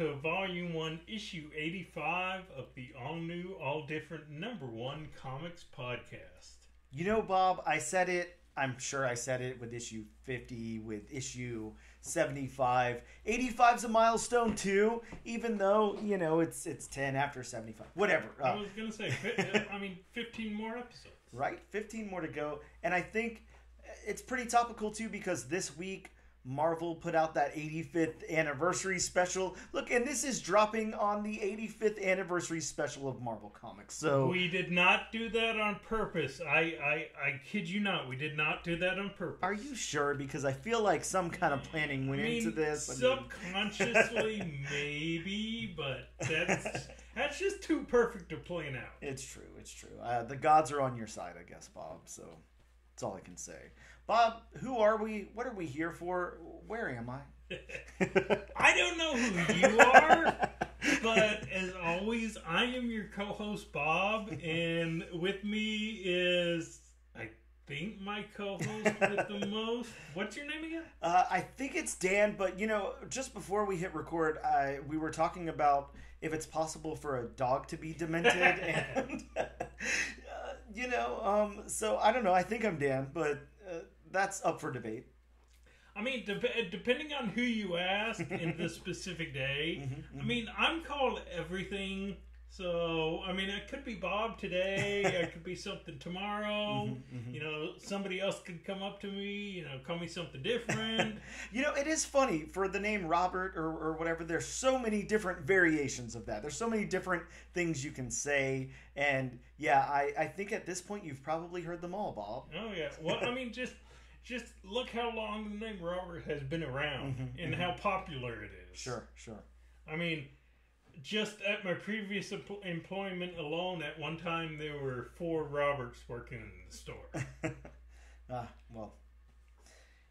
to Volume 1, Issue 85 of the all new, all different number one comics podcast. You know, Bob, I said it. I'm sure I said it with issue 50, with issue 75. 85's a milestone too, even though, you know, it's it's 10 after 75. Whatever. I Uh, was going to say, I mean, 15 more episodes. right? 15 more to go. And I think it's pretty topical too because this week Marvel put out that 85th anniversary special. Look, and this is dropping on the 85th anniversary special of Marvel Comics. So We did not do that on purpose. I, I, I kid you not. We did not do that on purpose. are you sure? Because I feel like some kind of planning I went mean, into this. I mean- subconsciously, maybe, but that's that's just too perfect to plan out. It's true. It's true. Uh, the gods are on your side, I guess, Bob. So that's all I can say. Bob, who are we? What are we here for? Where am I? I don't know who you are, but as always, I am your co-host Bob, and with me is I think my co-host with the most. What's your name again? Uh, I think it's Dan, but you know, just before we hit record, I we were talking about if it's possible for a dog to be demented, and uh, you know, um, so I don't know. I think I'm Dan, but that's up for debate. I mean, de- depending on who you ask in the specific day. Mm-hmm, I mean, I'm called everything. So, I mean, it could be Bob today. it could be something tomorrow. Mm-hmm, You know, somebody else could come up to me. You know, call me something different. You know, it is funny for the name Robert or, or whatever. There's so many different variations of that. There's so many different things you can say, and yeah, I, I think at this point you've probably heard them all, Bob. Oh yeah. Well, I mean, just just look how long the name Robert has been around and how popular it is. Mm-hmm, Sure, sure. I mean, just at my previous em- employment alone, at one time there were four Roberts working in the store. Ah, well,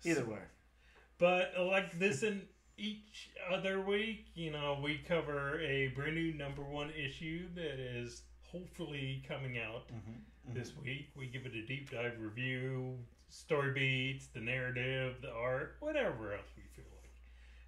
either way. But uh, like this in each other week, you know, we cover a brand new number one issue that is hopefully coming out this week. We give it a deep dive review, story beats, the narrative, the art, whatever else we feel like.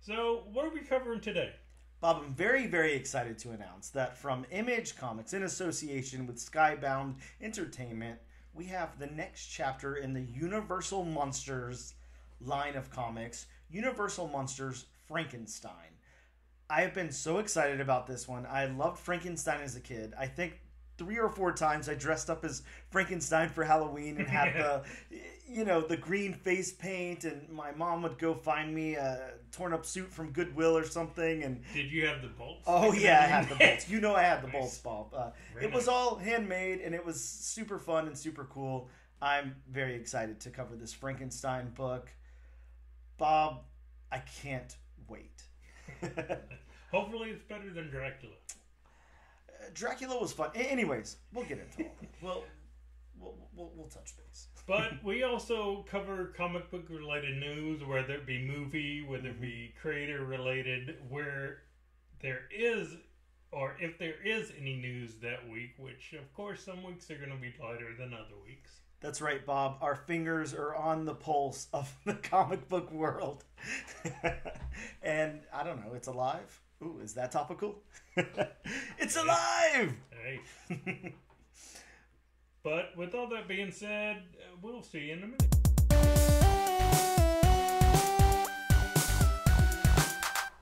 So, what are we covering today? Bob, I'm very, very excited to announce that from Image Comics, in association with Skybound Entertainment, we have the next chapter in the Universal Monsters line of comics Universal Monsters Frankenstein. I have been so excited about this one. I loved Frankenstein as a kid. I think three or four times I dressed up as Frankenstein for Halloween and had the, you know, the green face paint, and my mom would go find me a torn up suit from Goodwill or something, and Did you have the bolts? Oh yeah, I had the bolts. You know I had the Nice. bolts, Bob. Uh, it was all handmade and it was super fun and super cool. I'm very excited to cover this Frankenstein book. Bob, I can't wait. Hopefully, it's better than Dracula. Dracula was fun. Anyways, we'll get into all that. We'll, we'll, we'll, we'll touch base. But we also cover comic book related news, whether it be movie, whether it be mm-hmm. creator related, where there is, or if there is any news that week, which of course some weeks are going to be lighter than other weeks. That's right, Bob. Our fingers are on the pulse of the comic book world. and I don't know, it's alive. Ooh, is that topical? it's alive! Hey. but with all that being said, uh, we'll see you in a minute.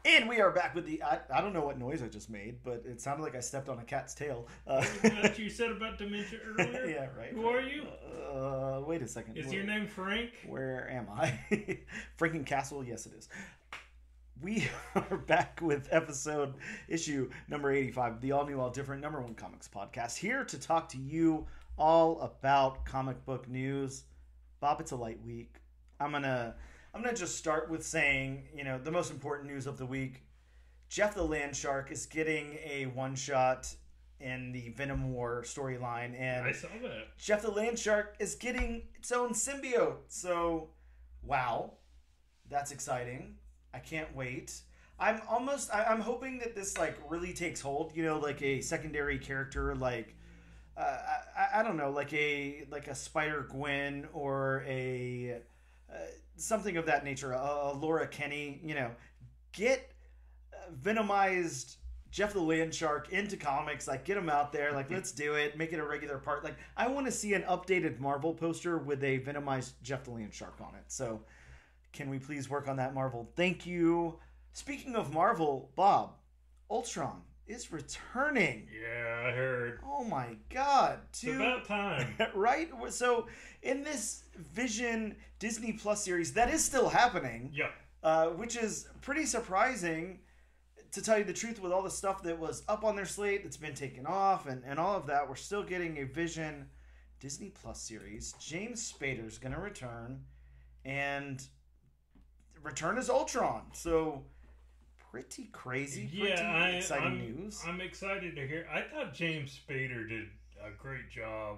And we are back with the. I, I don't know what noise I just made, but it sounded like I stepped on a cat's tail. Uh, What you said about dementia earlier? yeah, right. Who are you? Uh, wait a second. Is Where- your name Frank? Where am I? Franken Castle? Yes, it is. We are back with episode issue number 85 the all new, all different number one comics podcast. Here to talk to you all about comic book news. Bob, it's a light week. I'm gonna I'm gonna just start with saying, you know, the most important news of the week. Jeff the Land Shark is getting a one shot in the Venom War storyline, and I saw that. Jeff the Land Shark is getting its own symbiote. So, wow, that's exciting. I can't wait. I'm almost. I, I'm hoping that this like really takes hold. You know, like a secondary character, like uh, I, I don't know, like a like a Spider Gwen or a uh, something of that nature. A, a Laura Kinney. You know, get uh, venomized Jeff the Land Shark into comics. Like, get him out there. Like, let's do it. Make it a regular part. Like, I want to see an updated Marvel poster with a venomized Jeff the Land Shark on it. So, can we please work on that, Marvel? Thank you. Speaking of Marvel, Bob, Ultron is returning. Yeah, I heard. Oh my God! It's about time. right? So, in this Vision Disney Plus series that is still happening, yeah. uh, which is pretty surprising to tell you the truth, with all the stuff that was up on their slate that's been taken off and, and all of that, we're still getting a Vision Disney Plus series. James Spader's going to return and return as Ultron. So pretty crazy, pretty yeah, I, exciting I'm, news. I'm excited to hear. I thought James Spader did a great job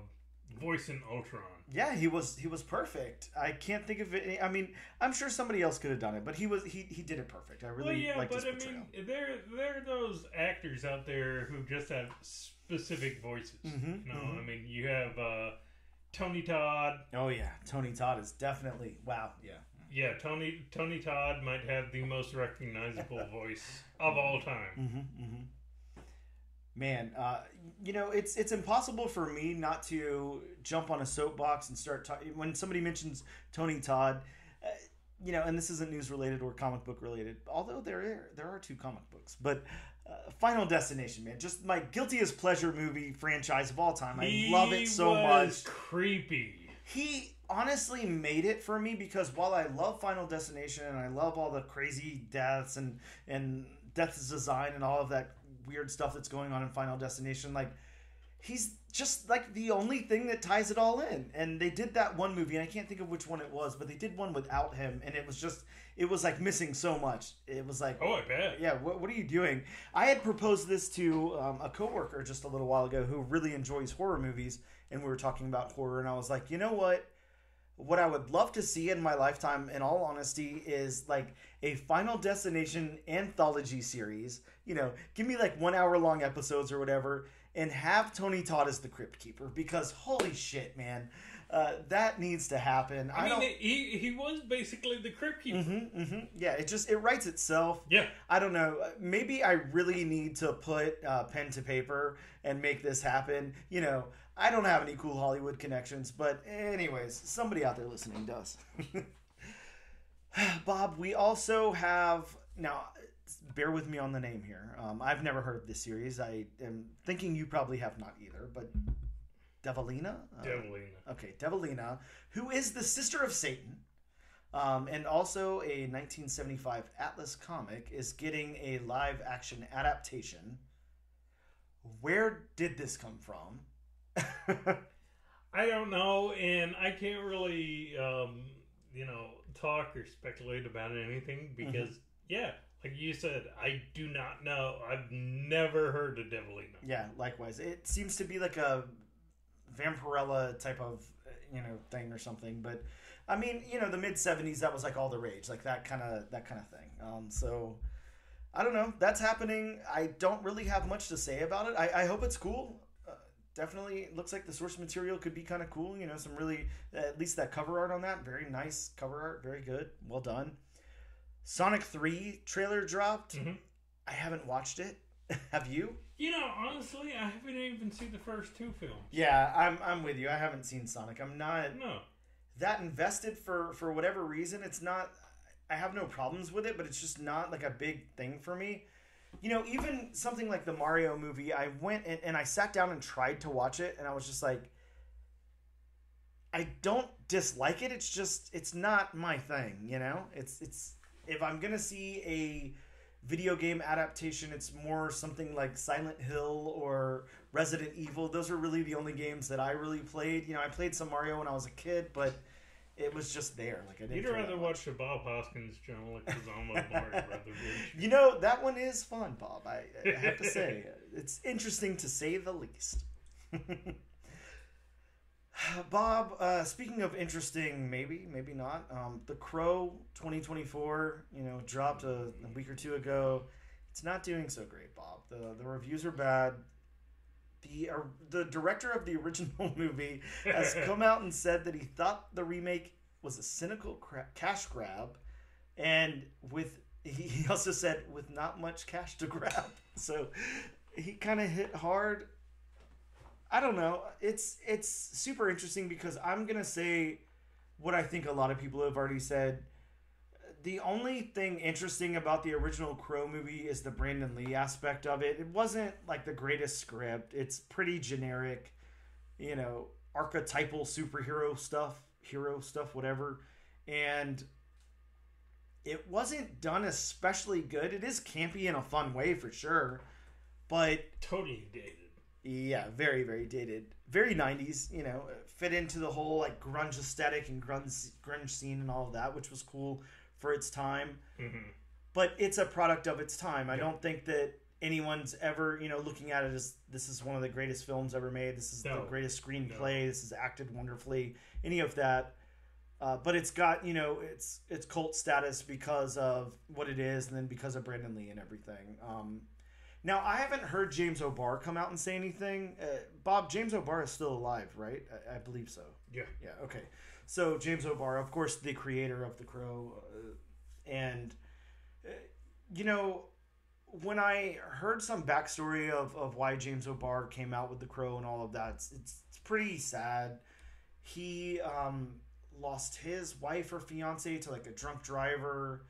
voicing Ultron. Yeah, he was he was perfect. I can't think of it. I mean, I'm sure somebody else could have done it, but he was he, he did it perfect. I really well, yeah, liked but his I mean, there there are those actors out there who just have specific voices. Mhm, you know, mhm. I mean, you have uh, Tony Todd. oh yeah, Tony Todd is definitely wow. Yeah. Yeah, Tony Tony Todd might have the most recognizable voice of all time. Mm-hmm, mm-hmm. Man, uh, you know it's it's impossible for me not to jump on a soapbox and start talking when somebody mentions Tony Todd. Uh, you know, and this isn't news related or comic book related, although there are, there are two comic books. But uh, Final Destination, man, just my guiltiest pleasure movie franchise of all time. I He love it so much. Creepy. He honestly made it for me because while I love Final Destination and I love all the crazy deaths and and death's design and all of that weird stuff that's going on in Final Destination, like he's just like the only thing that ties it all in. And they did that one movie, and I can't think of which one it was, but they did one without him, and it was just it was like missing so much. It was like Oh, I bet. yeah, what, what are you doing? I had proposed this to um, a coworker just a little while ago who really enjoys horror movies, and we were talking about horror, and I was like, you know what? What I would love to see in my lifetime, in all honesty, is like a Final Destination anthology series. You know, give me like one hour long episodes or whatever, and have Tony Todd as the Crypt Keeper because holy shit, man, uh, that needs to happen. I, mean, don't. he he was basically the crypt keeper. hmm hmm Yeah, it just it writes itself. Yeah. I don't know. Maybe I really need to put uh, pen to paper and make this happen. You know, I don't have any cool Hollywood connections, but anyways, somebody out there listening does. Bob, we also have now. Bear with me on the name here. Um, I've never heard of this series. I am thinking you probably have not either. But Devilina, Uh, Devilina. Okay, Devilina, who is the sister of Satan, um, and also a 1975 Atlas comic, is getting a live action adaptation. Where did this come from? I don't know, and I can't really, um, you know, talk or speculate about anything Mm-hmm. because, yeah, like you said, I do not know. I've never heard of Devilina. yeah, likewise. It seems to be like a Vampirella type of you know thing or something. But I mean, you know, the mid 70s that was like all the rage, like that kind of that kind of thing. Um, so I don't know. That's happening. I don't really have much to say about it. I, I hope it's cool. Uh, definitely looks like the source material could be kind of cool. You know, some really, at least that cover art on that, very nice cover art, very good, well done. Sonic 3 trailer dropped. Mhm. I haven't watched it. have you? You know, honestly, I haven't even seen the first two films. Yeah, I'm, I'm with you. I haven't seen Sonic. I'm not No. that invested for for whatever reason. It's not. I have no problems with it, but it's just not like a big thing for me. You know, even something like the Mario movie, I went and, and I sat down and tried to watch it, and I was just like, I don't dislike it. It's just it's not my thing. You know, it's it's if I'm gonna see a video game adaptation, it's more something like Silent Hill or Resident Evil. Those are really the only games that I really played. You know, I played some Mario when I was a kid, but it was just there. Like I didn't. You'd rather watch the Bob Hoskins John Leguizamo Mario rather than You know, that one is fun, Bob. I, I have to say, it's interesting to say the least. Bob, uh, speaking of interesting, maybe, maybe not. Um, the Crow 2024, you know, dropped a, a week or two ago. It's not doing so great, Bob. The the reviews are bad. The uh, the director of the original movie has come out and said that he thought the remake was a cynical cra- cash grab, and with he, he also said with not much cash to grab. So he kind of hit hard. I don't know. It's it's super interesting because I'm gonna say what I think a lot of people have already said. The only thing interesting about the original Crow movie is the Brandon Lee aspect of it. It wasn't like the greatest script. It's pretty generic, you know, archetypal superhero stuff, hero stuff, whatever. And it wasn't done especially good. It is campy in a fun way for sure, but Totally dated. Yeah, very very dated, very '90s. You know, fit into the whole like grunge aesthetic and grunge grunge scene and all of that, which was cool for its time. hmm But it's a product of its time. I don't think that anyone's ever you know looking at it as this is one of the greatest films ever made. This is the greatest screenplay. This is acted wonderfully. Any of that. Uh, but it's got you know it's it's cult status because of what it is, and then because of Brandon Lee and everything. Um, now I haven't heard James O'Barr come out and say anything. Uh, Bob James O'Barr is still alive, right? I, I believe so. Yeah. Yeah. Okay. So James O'Barr, of course, the creator of The Crow, uh, and uh, you know when I heard some backstory of, of why James O'Barr came out with The Crow and all of that, it's, it's, it's pretty sad. He um, lost his wife or fiance to like a drunk driver,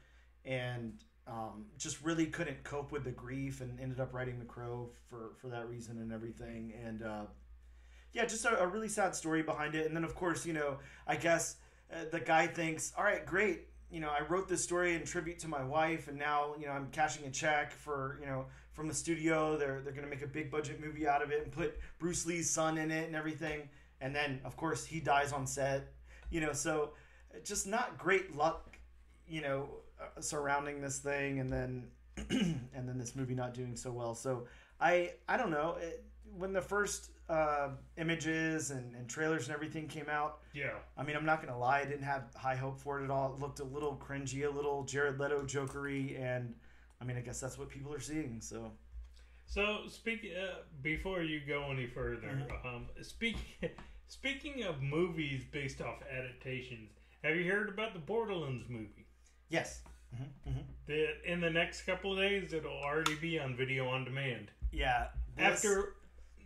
and um, just really couldn't cope with the grief, and ended up writing The Crow for for that reason and everything. And uh, yeah, just a, a really sad story behind it. And then of course, you know, I guess uh, the guy thinks, all right, great. You know, I wrote this story in tribute to my wife, and now you know I'm cashing a check for you know from the studio. They're they're gonna make a big budget movie out of it and put Bruce Lee's son in it and everything. And then of course he dies on set. You know, so just not great luck. You know, surrounding this thing, and then and then this movie not doing so well. So I I don't know. It, when the first uh, images and, and trailers and everything came out, Yeah. I mean, I'm not gonna lie, I didn't have high hope for it at all. It looked a little cringy, a little Jared Leto jokery, and I mean, I guess that's what people are seeing. So So speak uh, before you go any further. Mm-hmm. Um, speak, speaking of movies based off adaptations, have you heard about the Borderlands movie? yes, hmm hmm That in the next couple of days it'll already be on video on demand yeah. this- after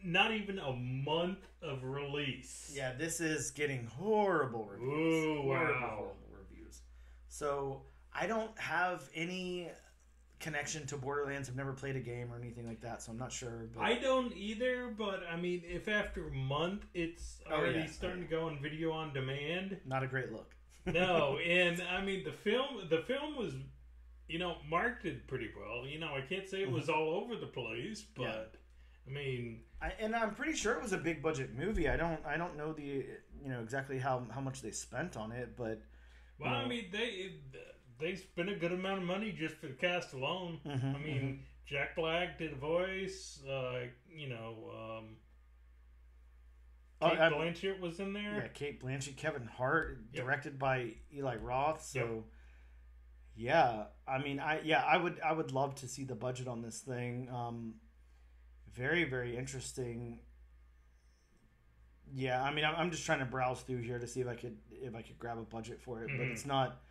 not even a month of release. yeah, this is getting horrible reviews. Ooh, horrible, wow. horrible reviews. So I don't have any connection to Borderlands. I've never played a game or anything like that, so I'm not sure. But I don't either, but I mean, if after a month it's Oh, already yeah. starting to go on video on demand, not a great look. No, and I mean the film. The film was, you know, marketed pretty well. You know, I can't say it was all over the place, but Mm-hmm. Yeah. I mean, I, and I'm pretty sure it was a big budget movie. I don't I don't know the you know exactly how how much they spent on it, but well, I mean they they spent a good amount of money just for the cast alone. Mhm, I mean, Jack Black did a voice. Uh, you know, um, Kate I- Blanchett was in there. yeah, Cate Blanchett, Kevin Hart, Yep. directed by Eli Roth. So Yep. yeah, I mean I yeah I would I would love to see the budget on this thing. Um, very very interesting. Yeah, I mean I'm, I'm just trying to browse through here to see if I could if I could grab a budget for it, but Mhm. it's not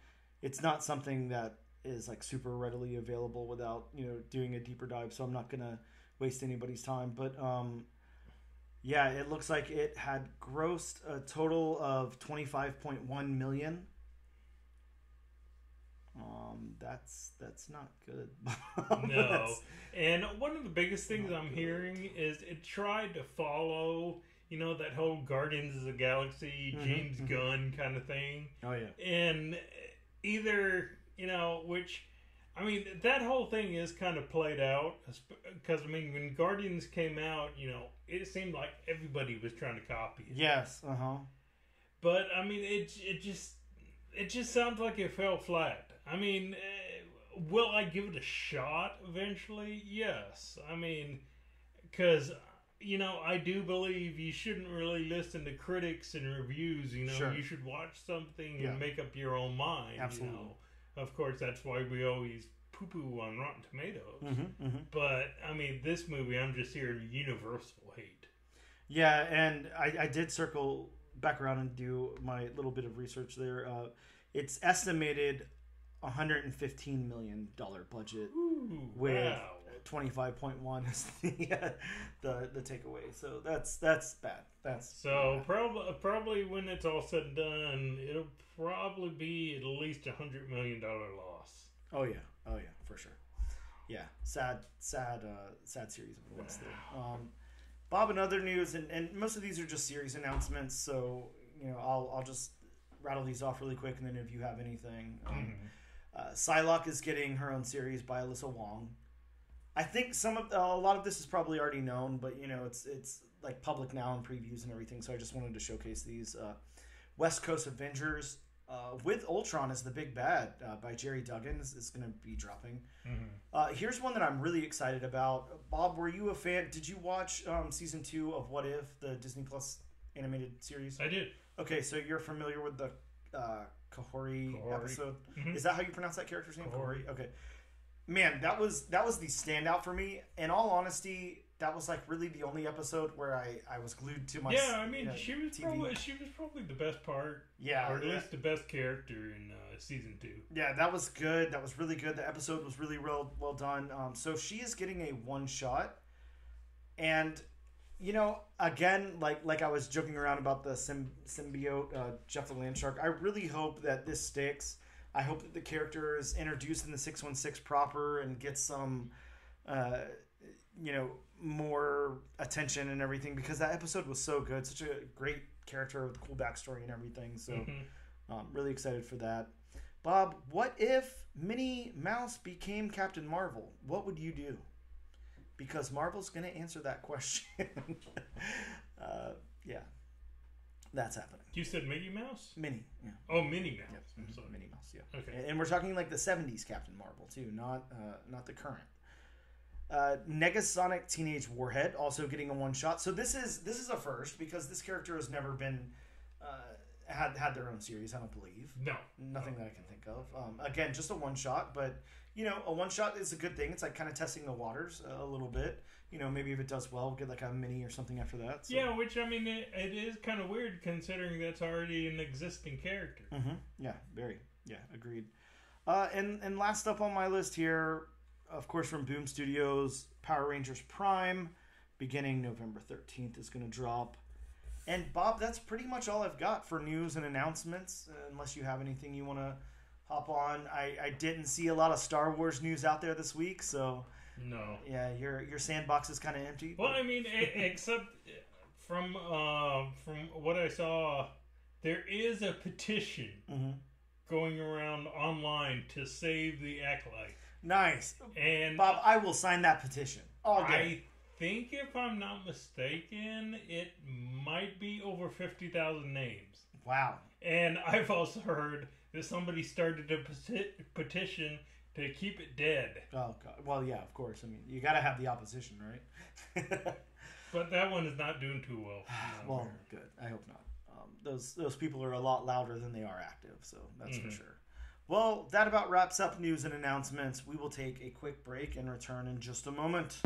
it's not something that is like super readily available without you know doing a deeper dive. So I'm not gonna waste anybody's time. But um, yeah, it looks like it had grossed a total of 25.1 million. Um, that's that's not good. No. And one of the biggest things I'm good. hearing is it tried to follow, you know, that whole Guardians of the Galaxy, Mhm, James mhm. Gunn kind of thing. oh yeah. And either, you know, which, I mean, that whole thing is kind of played out. Because, I mean, when Guardians came out, you know, it seemed like everybody was trying to copy it. Yes. Uh huh. But, I mean, it, it just. It just sounds like it fell flat. I mean, uh, will I give it a shot eventually? Yes. I mean, because you know, I do believe you shouldn't really listen to critics and reviews. You know, Sure. you should watch something Yeah. and make up your own mind. Absolutely. You know? Of course, that's why we always poo poo on Rotten Tomatoes. Mm-hmm, mm-hmm. But I mean, this movie, I'm just hearing universal hate. Yeah, and I, I did circle back around and do my little bit of research there. Uh, it's estimated 115 million dollar budget Ooh, with wow. 25.1 is the, uh, the the takeaway. So that's that's bad. That's So probably probably when it's all said and done, it'll probably be at least a hundred million dollar loss. Oh yeah, oh yeah, for sure. Yeah, sad, sad, uh, sad series of events there. Um, Bob, in other news, and, and most of these are just series announcements, so you know I'll I'll just rattle these off really quick, and then if you have anything, um, uh, Psylocke is getting her own series by Alyssa Wong. I think some of a lot of this is probably already known, but you know it's it's like public now and previews and everything. So I just wanted to showcase these. Uh, West Coast Avengers uh, with Ultron as the big bad uh, by Gerry Duggan is, is going to be dropping. Mhm. Uh, here's one that I'm really excited about. Bob, were you a fan? Did you watch um, season two of What If, the Disney Plus animated series? I did. Okay, so you're familiar with the uh, Kahori, Kahori. episode. Mhm. Is that how you pronounce that character's name? Kahori. Okay. Man, that was that was the standout for me. In all honesty, that was like really the only episode where I, I was glued to my yeah, I mean, you know, she was TV. probably she was probably the best part, yeah or at yeah. least the best character in uh, season two. Yeah, that was good. That was really good. The episode was really well well done. Um, so she is getting a one shot, and you know, again, like like I was joking around about the sym- symbiote uh, Jeff the Land Shark. I really hope that this sticks. I hope that the character is introduced in the six one six proper and gets some, uh, you know, more attention and everything because that episode was so good. Such a great character with a cool backstory and everything. So. Mhm. Um, really excited for that. Bob, what if Minnie Mouse became Captain Marvel? What would you do? Because Marvel's going to answer that question. uh, yeah, that's happening. You said Mickey Mouse? Minnie, yeah. Oh, Minnie Mouse. Yep. I'm sorry. Minnie Mouse, yeah. Okay. And- And we're talking like the '70s Captain Marvel too, not uh, not the current. Uh, Negasonic Teenage Warhead also getting a one shot. So this is this is a first because this character has never been uh, had had their own series. I don't believe No. nothing that I can think of. Um, again, just a one shot, but you know, a one shot is a good thing. It's like kind of testing the waters a, a little bit. You know, maybe if it does well, we'll get like a mini or something after that. So. Yeah, which I mean, it, it is kind of weird considering that's already an existing character. Mm-hmm. Yeah, very. Yeah, agreed. Uh, and and last up on my list here, of course, from Boom Studios, Power Rangers Prime, beginning November thirteenth is going to drop. And Bob, that's pretty much all I've got for news and announcements. Unless you have anything you want to hop on, I, I didn't see a lot of Star Wars news out there this week, so No. yeah, your your sandbox is kind of empty. Well, I mean, except from uh, from what I saw, there is a petition hmm going around online to save the acolyte, Nice, and Bob. I will sign that petition. All day. I think if I'm not mistaken, it might be over fifty thousand names. Wow. And I've also heard that somebody started a peti- petition to keep it dead, Oh God. Well, yeah, of course. I mean, you got to have the opposition, right? but that one is not doing too well. from what I'm well, good. I hope not. Um, those those people are a lot louder than they are active, so that's for Mhm. sure. Well, that about wraps up news and announcements. We will take a quick break and return in just a moment.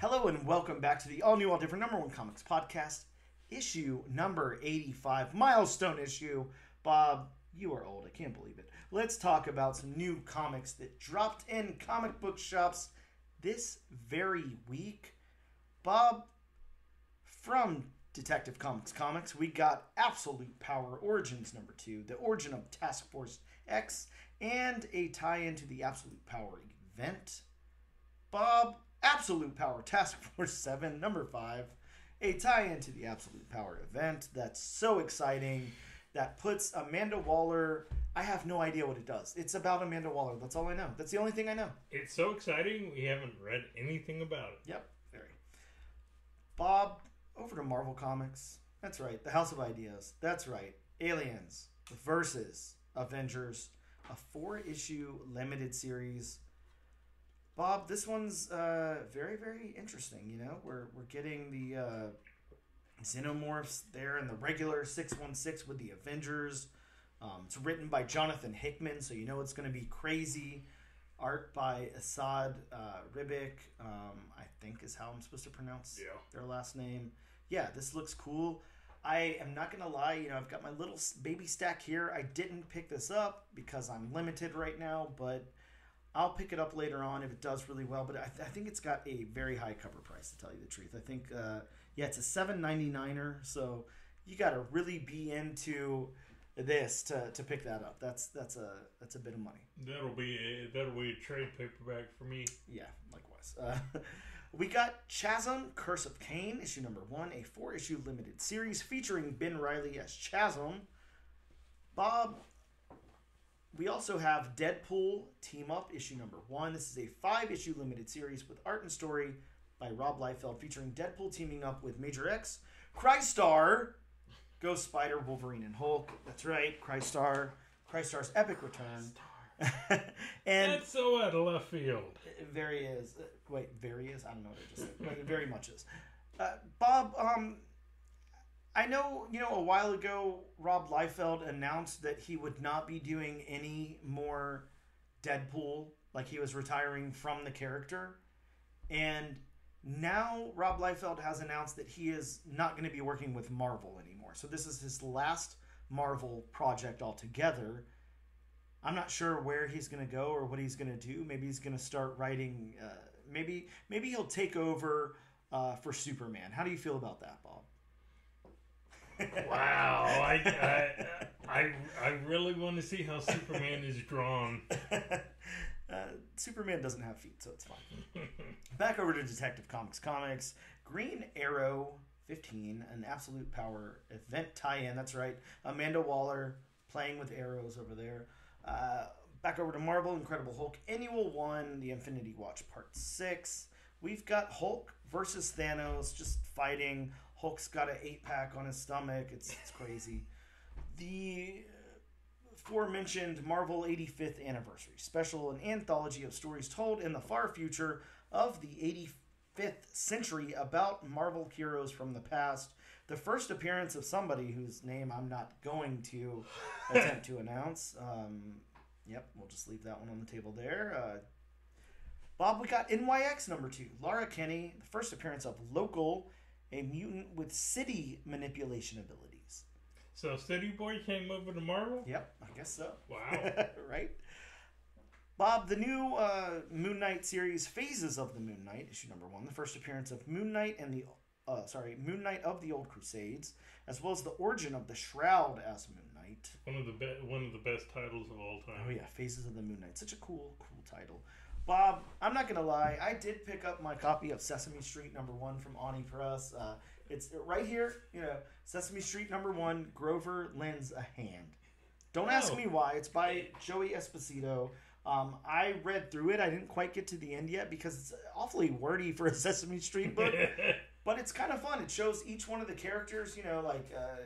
Hello and welcome back to the all new, all different number one comics podcast, issue number 85, milestone issue. Bob, you are old. I can't believe it. Let's talk about some new comics that dropped in comic book shops this very week. Bob, from Detective Comics Comics, we got Absolute Power Origins number two, the origin of Task Force X, and a tie into the Absolute Power event. Bob, Absolute Power Task Force 7, number 5, a tie into the Absolute Power event. That's so exciting. That puts Amanda Waller. I have no idea what it does. It's about Amanda Waller. That's all I know. That's the only thing I know. It's so exciting. We haven't read anything about it. Yep, very. Bob, over to Marvel Comics. That's right. The House of Ideas. That's right. Aliens versus Avengers, a four issue limited series. Bob, this one's uh, very, very interesting. You know, we're, we're getting the uh, Xenomorphs there in the regular 616 with the Avengers. Um, it's written by Jonathan Hickman, so you know it's going to be crazy. Art by Esad uh, Ribic, um, I think is how I'm supposed to pronounce Yeah. their last name. Yeah, this looks cool. I am not gonna lie, you know, I've got my little baby stack here. I didn't pick this up because I'm limited right now, but I'll pick it up later on if it does really well. But I, th- I think it's got a very high cover price, to tell you the truth. I think, uh, yeah, it's a seven ninety niner, so you got to really be into this to, to pick that up. That's that's a that's a bit of money. That'll be a, that'll be a trade paperback for me. Yeah, likewise. Uh, we got Chasm, Curse of Cain, issue number one, a four issue limited series featuring Ben Reilly as Chasm. Bob, we also have Deadpool Team Up, issue number one. This is a five issue limited series with art and story by Rob Liefeld featuring Deadpool teaming up with Major X, Crystar, Ghost Spider, Wolverine, and Hulk. That's right, Crystar. Crystar's epic return. and That's so out of left field. it very is. Uh, wait, very is. I don't know what I just said. But it very much is. Uh, Bob, um, I know you know a while ago Rob Liefeld announced that he would not be doing any more Deadpool, like he was retiring from the character, and now Rob Liefeld has announced that he is not going to be working with Marvel anymore. So this is his last Marvel project altogether. I'm not sure where he's going to go or what he's going to do. Maybe he's going to start writing. Uh, maybe maybe he'll take over uh, for Superman. How do you feel about that, Bob? Wow, I, I, I, I really want to see how Superman is drawn. uh, Superman doesn't have feet, so it's fine. Back over to Detective Comics Comics. Green Arrow 15, an Absolute Power event tie in. That's right. Amanda Waller playing with arrows over there. Uh, back over to Marvel Incredible Hulk Annual 1, The Infinity Watch Part 6. We've got Hulk versus Thanos just fighting. Hulk's got an eight pack on his stomach. It's, it's crazy. The aforementioned Marvel 85th anniversary special, an anthology of stories told in the far future of the 85th century about Marvel heroes from the past. The first appearance of somebody whose name I'm not going to attempt to announce. Um, yep, we'll just leave that one on the table there. Uh, Bob, we got NYX number two. Laura Kinney, the first appearance of Local, a mutant with city manipulation abilities. So City Boy came over to Marvel. Yep, I guess so. Wow. right? Bob, the new uh, Moon Knight series, Phases of the Moon Knight, issue number one, the first appearance of Moon Knight and the uh, sorry, Moon Knight of the Old Crusades, as well as the origin of the Shroud as Moon Knight. One of the be- one of the best titles of all time. Oh yeah, Phases of the Moon Knight, such a cool, cool title. Bob, I'm not gonna lie, I did pick up my copy of Sesame Street number one from Ani Press. Uh, it's right here, you know, Sesame Street number one. Grover lends a hand. Don't ask Oh. me why. It's by Joey Esposito. Um, I read through it. I didn't quite get to the end yet because it's awfully wordy for a Sesame Street book. but it's kind of fun. It shows each one of the characters. You know, like uh,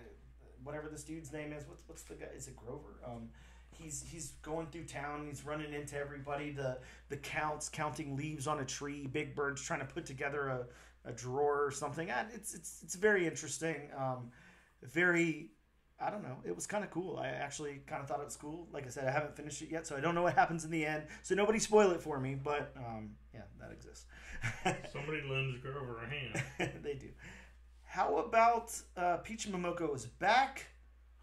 whatever this dude's name is. What's what's the guy? Is it Grover? Um, he's he's going through town. He's running into everybody. The the counts counting leaves on a tree. Big Bird's trying to put together a, a drawer or something. And it's it's it's very interesting. Um, very. I don't know. It was kind of cool. I actually kind of thought it was cool. Like I said, I haven't finished it yet, so I don't know what happens in the end. So nobody spoil it for me. But um, yeah, that exists. Somebody lends Grover a hand. they do. How about uh, Peach Momoko is back?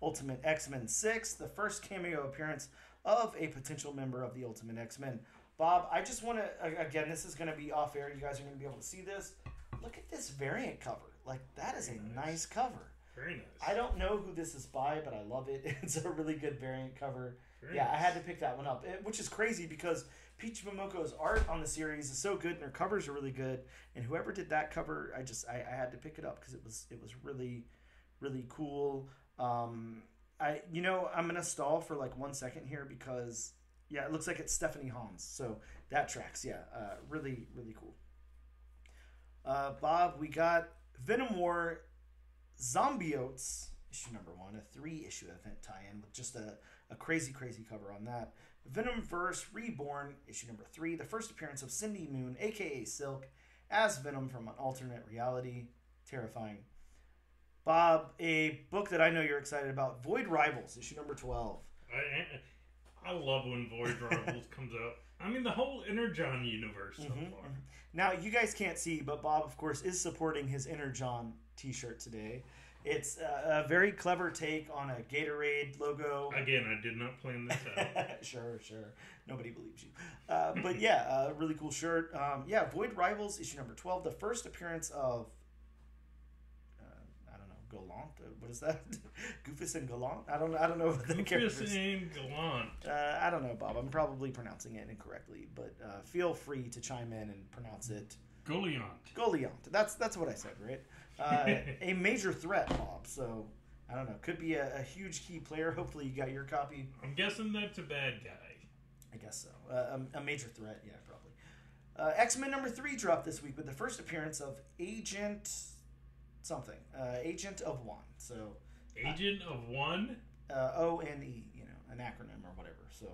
Ultimate X Men 6, the first cameo appearance of a potential member of the Ultimate X Men. Bob, I just want to, again, this is going to be off air. You guys are going to be able to see this. Look at this variant cover. Like, that is a nice cover. Very nice. I don't know who this is by, but I love it. It's a really good variant cover. Very yeah, I had to pick that one up, it- which is crazy because Peach Momoko's art on the series is so good and her covers are really good. And whoever did that cover, I just I, I had to pick it up because it was it was really really cool. Um, I you know I'm gonna stall for like one second here because yeah, it looks like it's Stephanie Hans, so that tracks. Yeah, uh, really really cool. Uh, Bob, we got Venom War Zombiotes, issue number one, a three issue event tie in with just a, a crazy, crazy cover on that. Venom Verse Reborn, issue number three, the first appearance of Cindy Moon, aka Silk, as Venom from an alternate reality. Terrifying. Bob, a book that I know you're excited about, Void Rivals, issue number 12. I, I love when Void Rivals comes out. I mean, the whole Energon universe so Mhm, far. mhm. Now, you guys can't see, but Bob, of course, is supporting his Energon John t shirt today. It's a, a very clever take on a Gatorade logo. Again, I did not plan this out. sure, sure. Nobody believes you. Uh, but yeah, uh, really cool shirt. Um, yeah, Void Rivals issue number twelve, the first appearance of. uh, I don't know, Gallant. Uh, What is that? Goofus and Gallant. I don't. I don't know the. Goofus and Gallant. Uh, I don't know, Bob. I'm probably pronouncing it incorrectly, but uh, feel free to chime in and pronounce it Goliant. Goliant. That's that's what I said, right? Uh, a major threat, Bob. So I don't know. Could be a, a huge key player. Hopefully, you got your copy. I'm guessing that's a bad guy. I guess so. Uh, a, a major threat, yeah, probably. Uh, X Men number three dropped this week with the first appearance of Agent something. Uh, Agent of One. So Agent of One. uh, O N E, you know, an acronym or whatever. So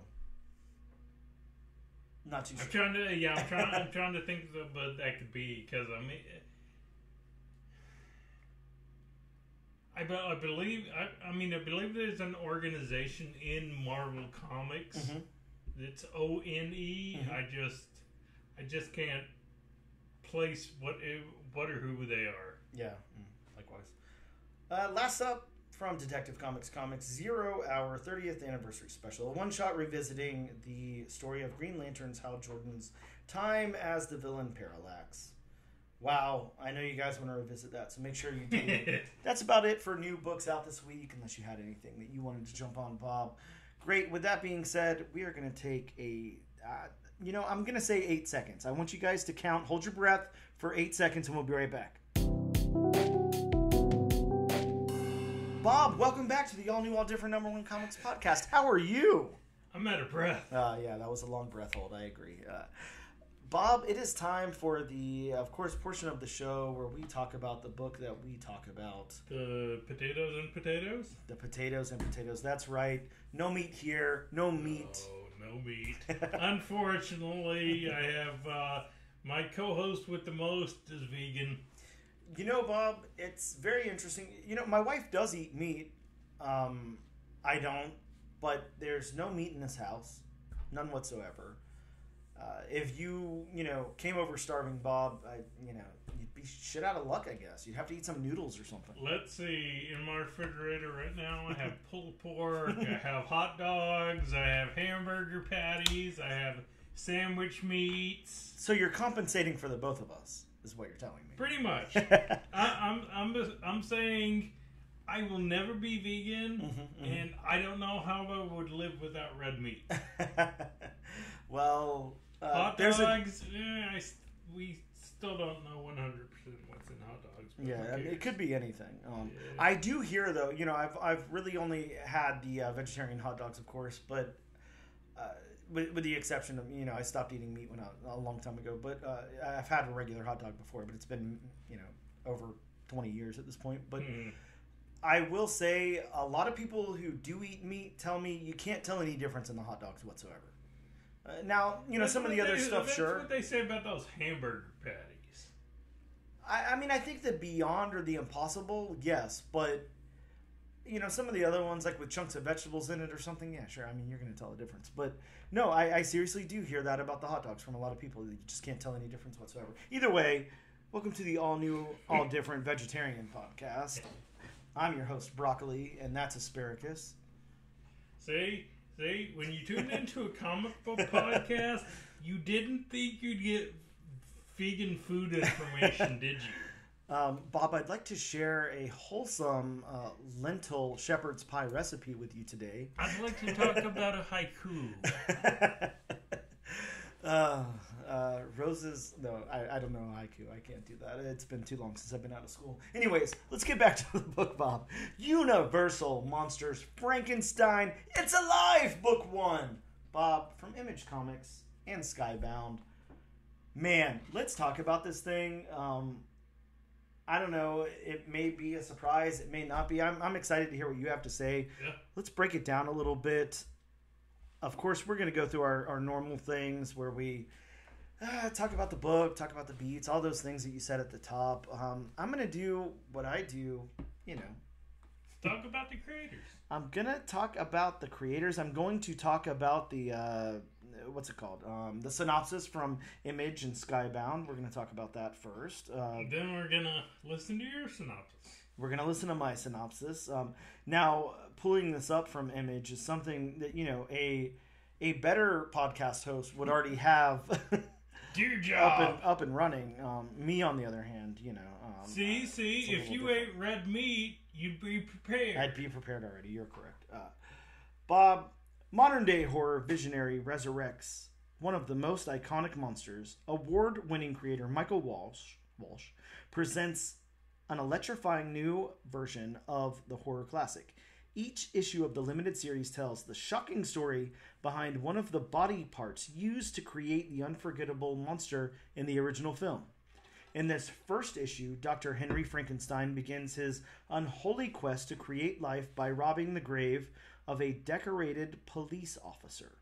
not too I'm trying to. Yeah, I'm trying. I'm trying to think of what that could be because I mean. I, be- I believe I, I mean I believe there's an organization in Marvel Comics Mhm. It's O N E. Mhm. I just, I just can't place what what or who they are. Yeah, mm, likewise. Uh, last up from Detective Comics Comics Zero Hour 30th Anniversary Special, a one shot revisiting the story of Green Lantern's Hal Jordan's time as the villain Parallax. Wow, I know you guys want to revisit that, so make sure you do. That's about it for new books out this week, unless you had anything that you wanted to jump on, Bob. Great. With that being said, we are going to take a, uh, you know, I'm going to say eight seconds. I want you guys to count, hold your breath for eight seconds, and we'll be right back. Bob, welcome back to the all new, all different number one comics podcast. How are you? I'm out of breath. Uh, yeah, that was a long breath hold. I agree. Uh, Bob, it is time for the, of course, portion of the show where we talk about the book that we talk about. The potatoes and potatoes. The potatoes and potatoes. That's right. No meat here. No meat. Oh, no meat. Unfortunately, I have uh, my co-host with the most is vegan. You know, Bob, it's very interesting. You know, my wife does eat meat. Um, I don't, but there's no meat in this house, none whatsoever. Uh, if you, you know, came over starving, Bob, I, you know, you'd be shit out of luck. I guess you'd have to eat some noodles or something. Let's see. In my refrigerator right now, I have pulled pork. I have hot dogs. I have hamburger patties. I have sandwich meats. So you're compensating for the both of us, is what you're telling me. Pretty much. I, I'm I'm I'm saying I will never be vegan, Mhm, mhm. and I don't know how I would live without red meat. well, uh, hot there's a dogs, eh, I we still don't know 100 percent what's in hot dogs. Yeah, I mean, it could be anything. Um, Yeah. I do hear though, you know, I've I've really only had the uh, vegetarian hot dogs, of course, but uh, with, with the exception of you know, I stopped eating meat when I, a long time ago. But uh, I've had a regular hot dog before, but it's been you know over twenty years at this point. But Hmm. I will say a lot of people who do eat meat tell me you can't tell any difference in the hot dogs whatsoever. Uh, now you know That's some of the other they- stuff, that's sure. what they say about those hamburger patties. I, I mean, I think the beyond or the impossible, yes, but you know, some of the other ones, like with chunks of vegetables in it or something, yeah, sure. I mean, you're going to tell the difference. But no, I, I seriously do hear that about the hot dogs from a lot of people. You just can't tell any difference whatsoever. Either way, welcome to the all new, all different vegetarian podcast. I'm your host, Broccoli, and that's Asparagus. See, see, when you tuned into a comic book podcast, you didn't think you'd get vegan food information, did you? Um, Bob, I'd like to share a wholesome uh, lentil shepherd's pie recipe with you today. I'd like to talk about a haiku. uh, uh, roses. No, I, I don't know haiku. I can't do that. It's been too long since I've been out of school. Anyways, let's get back to the book, Bob. Universal Monsters Frankenstein. It's alive. Book one, Bob from Image Comics and Skybound. Man, let's talk about this thing. Um, I don't know. It may be a surprise. It may not be. I'm, I'm excited to hear what you have to say. Yeah. Let's break it down a little bit. Of course, we're going to go through our, our normal things where we uh, talk about the book, talk about the beats, all those things that you said at the top. Um, I'm going to do what I do, you know. Talk about the creators. I'm going to talk about the creators. I'm going to talk about the, uh, what's it called? Um, the synopsis from Image and Skybound. We're going to talk about that first. Uh, Then we're gonna listen to your synopsis. We're going to listen to my synopsis. Um, now, pulling this up from Image is something that, you know, a a better podcast host would already have Do your up and up and running. Um, me, on the other hand, you know, um, see, see, if you different. ate red meat, you'd be prepared. I'd be prepared already. You're correct. Uh, Bob, modern day horror visionary resurrects one of the most iconic monsters. Award winning creator Michael Walsh, Walsh presents an electrifying new version of the horror classic. Each issue of the limited series tells the shocking story behind one of the body parts used to create the unforgettable monster in the original film. In this first issue, Dr. Henry Frankenstein begins his unholy quest to create life by robbing the grave of a decorated police officer.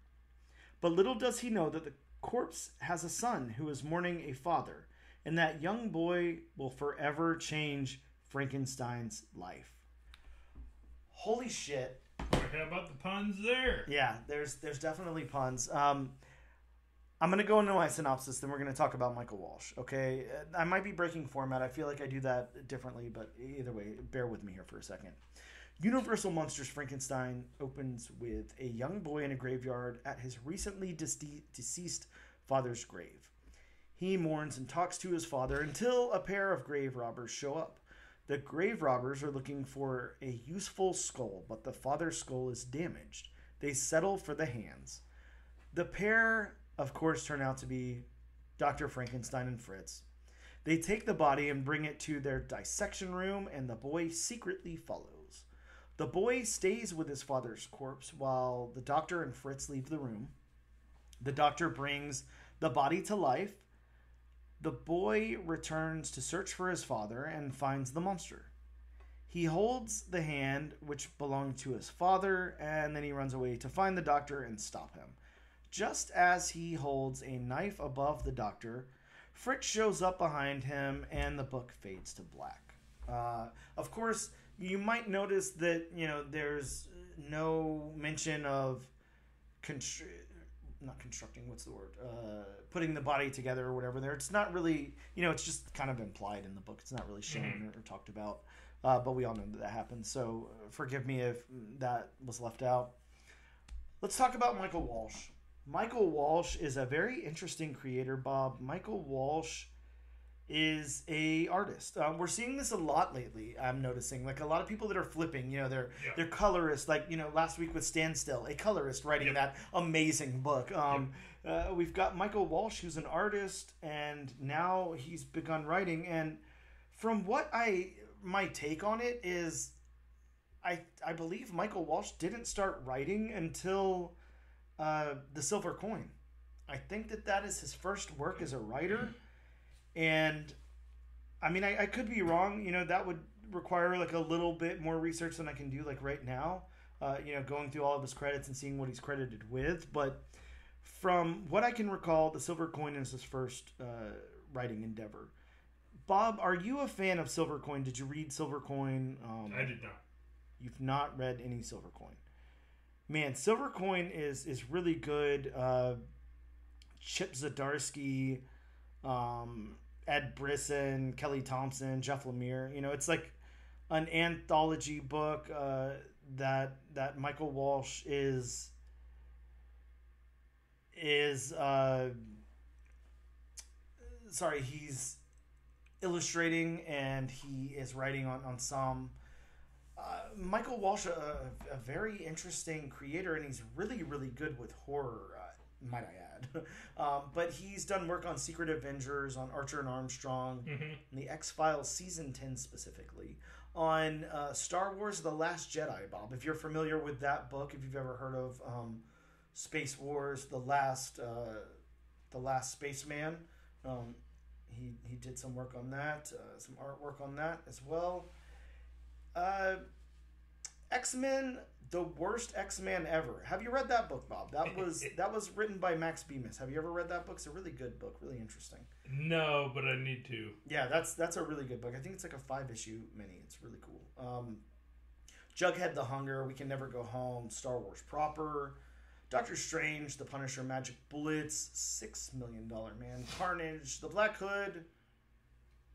But little does he know that the corpse has a son who is mourning a father, and that young boy will forever change Frankenstein's life. Holy shit. How about the puns there? Yeah, there's there's definitely puns. Um, I'm gonna go into my synopsis, then we're gonna talk about Michael Walsh. Okay, I might be breaking format. I feel like I do that differently, but either way, bear with me here for a second. Universal Monsters Frankenstein opens with a young boy in a graveyard at his recently dece- deceased father's grave. He mourns and talks to his father until a pair of grave robbers show up. The grave robbers are looking for a useful skull, but the father's skull is damaged. They settle for the hands. The pair, of course, turn out to be Dr. Frankenstein and Fritz. They take the body and bring it to their dissection room, and the boy secretly follows. The boy stays with his father's corpse while the doctor and Fritz leave the room. The doctor brings the body to life. The boy returns to search for his father and finds the monster. He holds the hand which belonged to his father, and then he runs away to find the doctor and stop him. Just as he holds a knife above the doctor, Fritz shows up behind him, and the book fades to black. Uh, of course, you might notice that you know there's no mention of constr- not constructing. What's the word? Uh, putting the body together or whatever. There, it's not really. You know, it's just kind of implied in the book. It's not really shown or, or talked about. Uh, but we all know that that happened. So uh, forgive me if that was left out. Let's talk about Michael Walsh. Michael Walsh is a very interesting creator, Bob. Michael Walsh is a artist. Um, we're seeing this a lot lately. I'm noticing like a lot of people that are flipping. You know, they're Yeah. they're colorists. Like you know, last week with Standstill, a colorist writing Yep. that amazing book. Um, uh, we've got Michael Walsh, who's an artist, and now he's begun writing. And from what I my take on it is, I I believe Michael Walsh didn't start writing until uh, the Silver Coin. I think that that is his first work as a writer, and I mean I, I could be wrong. You know that would require like a little bit more research than I can do like right now. Uh, you know, going through all of his credits and seeing what he's credited with, but from what I can recall, the Silver Coin is his first uh, writing endeavor. Bob, are you a fan of Silver Coin? Did you read Silver Coin? Um, I did not. You've not read any Silver Coin. Man, Silver Coin is is really good. Uh, Chip Zdarsky, um, Ed Brisson, Kelly Thompson, Jeff Lemire. You know, it's like an anthology book uh, that that Michael Walsh is is uh, sorry he's illustrating and he is writing on on some uh, Michael Walsh, a, a very interesting creator, and he's really, really good with horror, uh, might I add. um, but he's done work on Secret Avengers, on Archer and Armstrong, hmm and the X Files season 10 specifically, on uh, Star Wars The Last Jedi, Bob. If you're familiar with that book, if you've ever heard of um, Space Wars, The Last, uh, the Last Spaceman, um, he, he did some work on that, uh, some artwork on that as well. Uh, X Men, the worst X Man ever. Have you read that book, Bob? That was that was written by Max Bemis. Have you ever read that book? It's a really good book, really interesting. No, but I need to. Yeah, that's that's a really good book. I think it's like a five issue mini. It's really cool. Um, Jughead the Hunger, We Can Never Go Home, Star Wars proper, Doctor Strange, The Punisher, Magic Bullets, Six Million Dollar Man, Carnage, The Black Hood,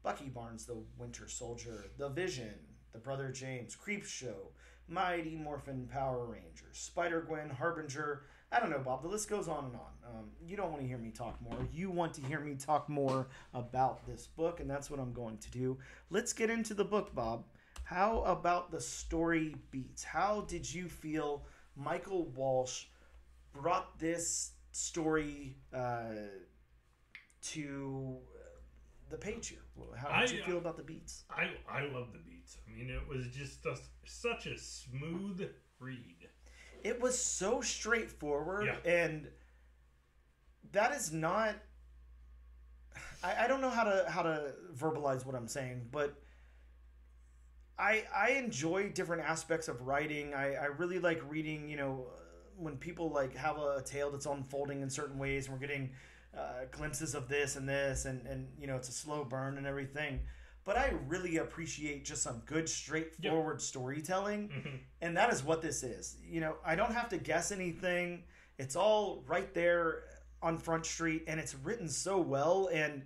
Bucky Barnes, The Winter Soldier, The Vision, The Brother James, Creep Show, Mighty Morphin Power Rangers, Spider Gwen, Harbinger. I don't know, Bob. The list goes on and on. Um, you don't want to hear me talk more. You want to hear me talk more about this book, and that's what I'm going to do. Let's get into the book, Bob. How about the story beats? How did you feel Michael Walsh brought this story uh, to the page here? How did I- you feel about the beats? I I love the beats. I mean, it was just a, such a smooth read. It was so straightforward, Yeah. and that is not. I, I don't know how to how to verbalize what I'm saying, but I I enjoy different aspects of writing. I, I really like reading. You know, uh, when people like have a tale that's unfolding in certain ways, and we're getting uh, glimpses of this and this, and and you know it's a slow burn and everything. But I really appreciate just some good, straightforward storytelling Mhm. and that is what this is. You know, I don't have to guess anything. It's all right there on Front Street, and it's written so well. And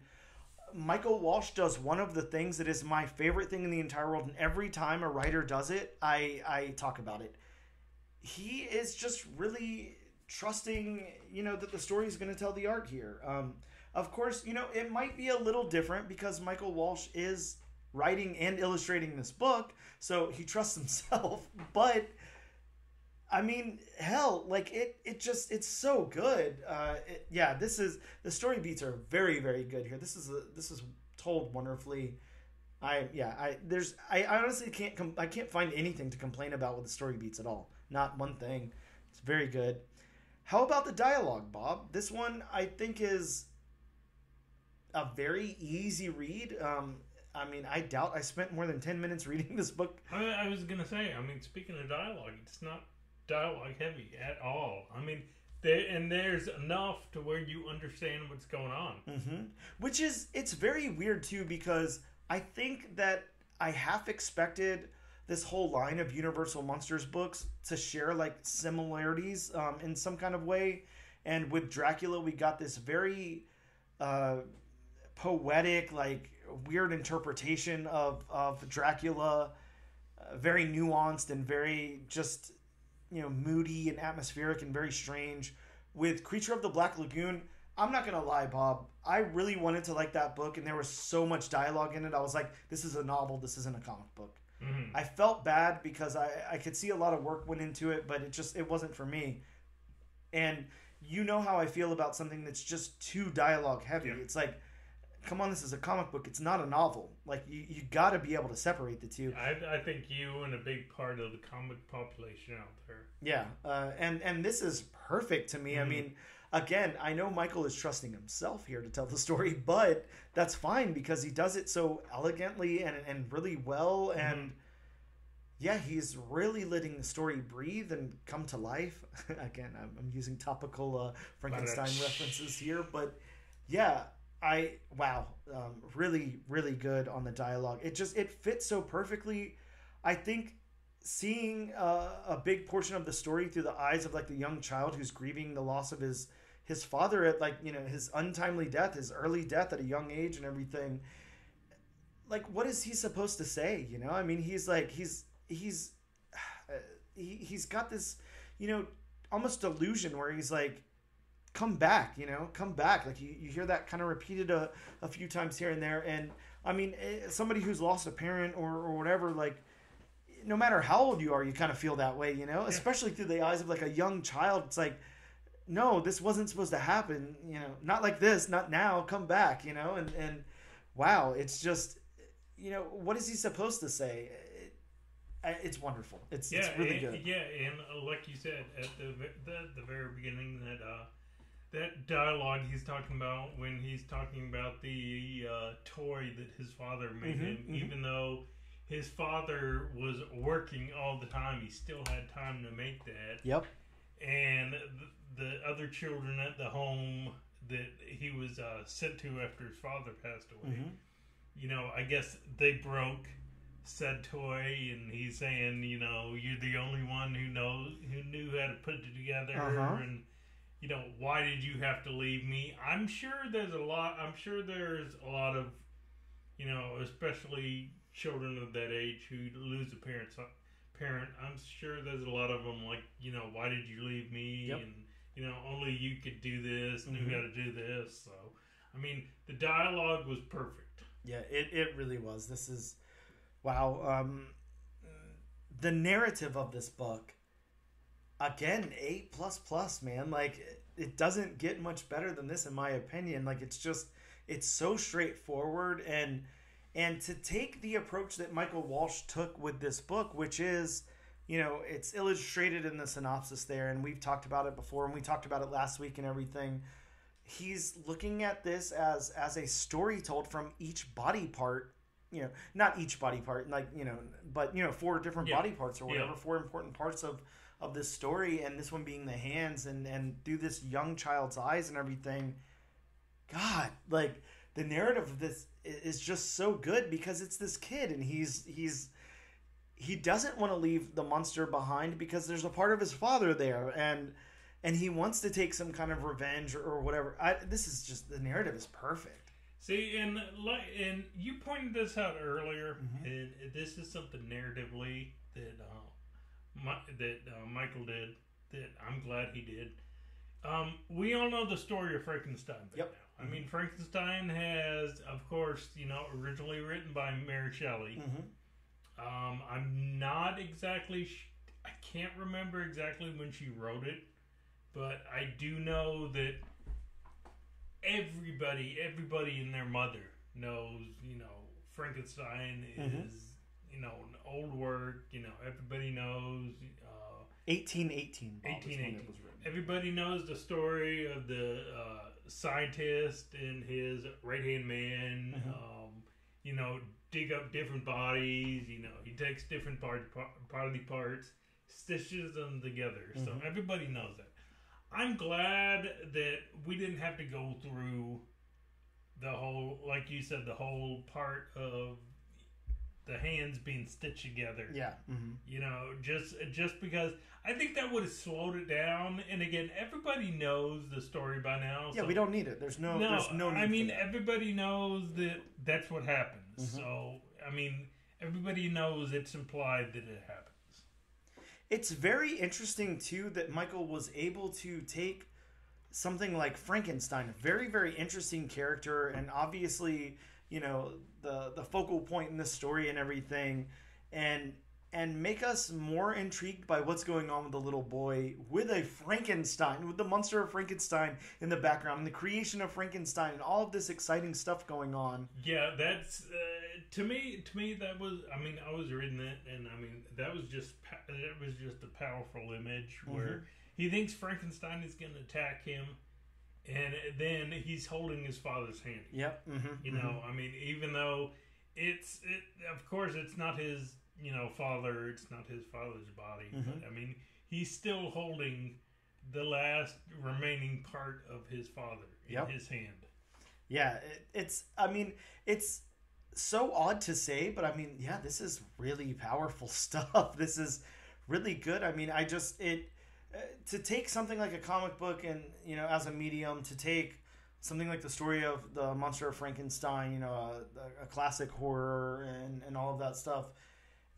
Michael Walsh does one of the things that is my favorite thing in the entire world. And every time a writer does it, I I talk about it. He is just really trusting, you know, that the story is going to tell the art here. Um, of course, you know, it might be a little different because Michael Walsh is writing and illustrating this book, so he trusts himself. But I mean, hell, like it, it just, it's so good. Uh, it, yeah, this is the story beats are very, very good here. This is a, this is told wonderfully. I yeah, I there's I, honestly can't com- I can't find anything to complain about with the story beats at all. Not one thing. It's very good. How about the dialogue, Bob? This one I think is a very easy read. Um, I mean, I doubt I spent more than ten minutes reading this book. I, I was gonna say. I mean, speaking of dialogue, it's not dialogue heavy at all. I mean, there and there's enough to where you understand what's going on. hmm Which is it's very weird too because I think that I half expected this whole line of Universal Monsters books to share like similarities um, in some kind of way, and with Dracula we got this very uh, poetic, like weird interpretation of of Dracula, uh, very nuanced and very just you know moody and atmospheric and very strange. With Creature of the Black Lagoon, I'm not gonna lie, Bob. I really wanted to like that book, and there was so much dialogue in it. I was like, this is a novel. This isn't a comic book. Mhm. I felt bad because I, I could see a lot of work went into it, but it just it wasn't for me. And you know how I feel about something that's just too dialogue heavy. Yeah. It's like, come on, this is a comic book. It's not a novel. Like you, you got to be able to separate the two. I, I think you and a big part of the comic population out there. Yeah, uh, and and this is perfect to me. I Mhm. mean, again, I know Michael is trusting himself here to tell the story, but that's fine because he does it so elegantly and and really well. And yeah, he's really letting the story breathe and come to life. again, I'm, I'm using topical uh, Frankenstein references here, but yeah. I wow, um, really, really good on the dialogue. It just it fits so perfectly. I think seeing uh, a big portion of the story through the eyes of like the young child who's grieving the loss of his his father at like you know his untimely death his early death at a young age and everything like what is he supposed to say you know? I mean he's like he's he's uh, he, he's got this you know almost delusion where he's like come back you know? Come back. Like you, you hear that kind of repeated a, a few times here and there. And i mean eh, somebody who's lost a parent or, or whatever like no matter how old you are you kind of feel that way you know? Especially through the eyes of like a young child it's like no this wasn't supposed to happen you know not like this not now come back you know and and wow it's just you know what is he supposed to say it, it's wonderful it's, Yeah, it's really and, good yeah, and uh, like you said at the, the the very beginning, that uh, that dialogue he's talking about when he's talking about the uh, toy that his father made Mhm, him, mhm. even though his father was working all the time, he still had time to make that. yep And the, the other children at the home that he was uh, sent to after his father passed away, Mhm. you know, I guess they broke said toy, and he's saying, you know, you're the only one who knows who knew how to put it together, Uh-huh. and you know, why did you have to leave me? I'm sure there's a lot. I'm sure there's a lot of, you know, especially children of that age who lose a parent. Parent, I'm sure there's a lot of them like you know, why did you leave me? Yep. And you know, only you could do this, knew how to do this. So, I mean, the dialogue was perfect. Yeah, it, it really was. This is wow. Um, the narrative of this book, again, eight plus plus, man. Like it doesn't get much better than this, in my opinion. Like it's just it's so straightforward and and to take the approach that Michael Walsh took with this book, which is you know it's illustrated in the synopsis there, and we've talked about it before, and we talked about it last week and everything he's looking at this as as a story told from each body part you know not each body part like you know but you know four different Yeah. body parts or whatever Yeah. four important parts of of this story and this one being the hands and and through this young child's eyes and everything god like the narrative of this is just so good because it's this kid and he's he's he doesn't want to leave the monster behind because there's a part of his father there and and he wants to take some kind of revenge or, or whatever. I, this is just the narrative is perfect. See, and like, and you pointed this out earlier, Mhm. and this is something narratively that uh, my, that uh, Michael did that I'm glad he did. Um, we all know the story of Frankenstein. by Yep. now. I mean, Frankenstein has, of course, you know, originally written by Mary Shelley. Mm-hmm. Um, I'm not exactly. Sh- I can't remember exactly when she wrote it, but I do know that everybody, everybody and their mother knows. You know, Frankenstein is Mhm. you know an old work. You know, everybody knows. Uh, 1818. Bob, 1818. was written. everybody knows the story of the uh, scientist and his right hand man. Mhm. Um, you know, dig up different bodies. You know, he takes different part, part body parts, stitches them together. So Mhm. everybody knows that. I'm glad that we didn't have to go through the whole, like you said, the whole part of the hands being stitched together Yeah. Mm-hmm. you know just just because i think that would have slowed it down and again everybody knows the story by now Yeah, so- we don't need it. There's no. no, there's no. Need i mean everybody knows that that's what happens Mhm. so i mean everybody knows it's implied that it happens it's very interesting too that Michael was able to take something like Frankenstein, a very very interesting character, and obviously you know the the focal point in the story and everything, and and make us more intrigued by what's going on with the little boy with a Frankenstein, with the monster of Frankenstein in the background, and the creation of Frankenstein, and all of this exciting stuff going on. yeah that's uh, to me to me that was i mean i was reading that, and i mean that was just it was just a powerful image where he thinks frankenstein is going to attack him and then he's holding his father's hand Yep. Mm-hmm, You know, I mean, even though it's it, of course, it's not his you know father, it's not his father's body, Mhm. but I mean, he's still holding the last remaining part of his father in Yep. his hand. Yeah, it, it's. I mean, it's so odd to say, but I mean, yeah, this is really powerful stuff. This is really good. I mean, I just it uh, to take something like a comic book and you know as a medium to take something like the story of the monster of Frankenstein, you know, a, a classic horror and and all of that stuff,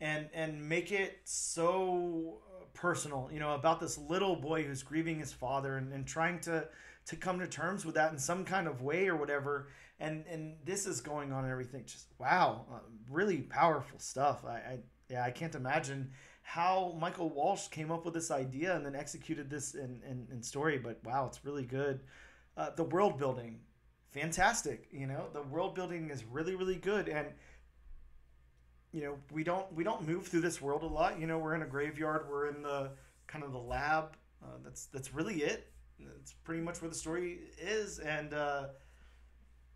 and and make it so personal, you know, about this little boy who's grieving his father and, and trying to to come to terms with that in some kind of way or whatever. And and this is going on and everything. Just wow, uh, really powerful stuff. I, I yeah, I can't imagine how Michael Walsh came up with this idea and then executed this in in, in story. But wow, it's really good. Uh, the world building, fantastic. You know, the world building is really really good and. You know, we don't we don't move through this world a lot. You know, we're in a graveyard. We're in the kind of the lab. Uh, that's that's really it. That's pretty much where the story is. And uh,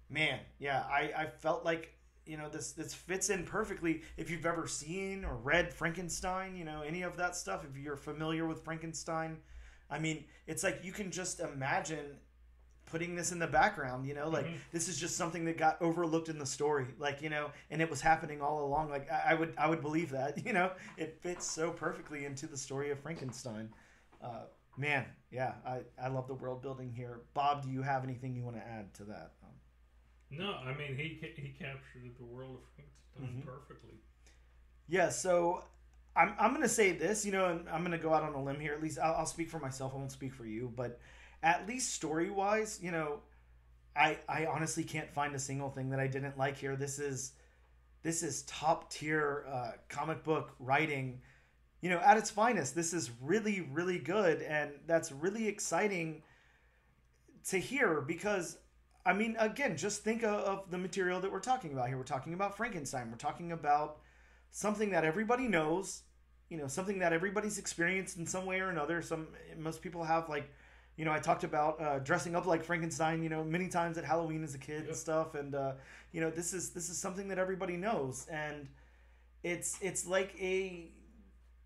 man, yeah, I, I felt like you know this this fits in perfectly. If you've ever seen or read Frankenstein, you know any of that stuff. If you're familiar with Frankenstein, I mean, it's like you can just imagine putting this in the background. You know, like Mhm. this is just something that got overlooked in the story. Like you know, and it was happening all along. Like I, I would I would believe that. You know, it fits so perfectly into the story of Frankenstein. Uh, man, yeah, I, I love the world building here. Bob, do you have anything you want to add to that? Um, No, I mean he he captured the world of done Mhm. perfectly. Yeah, so I'm, I'm going to say this, you know, and I'm going to go out on a limb here. At least I'll, I'll speak for myself. I won't speak for you. But at least story wise, you know, I, I honestly can't find a single thing that I didn't like here. This is this is top tier uh, comic book writing, you know, at its finest. This is really really good, and that's really exciting to hear because I mean, again, just think of, of the material that we're talking about here. We're talking about Frankenstein. We're talking about something that everybody knows, you know, something that everybody's experienced in some way or another. Some most people have like, you know, I talked about uh, dressing up like Frankenstein, you know, many times at Halloween as a kid Yep. and stuff. And uh, you know, this is this is something that everybody knows, and it's it's like a,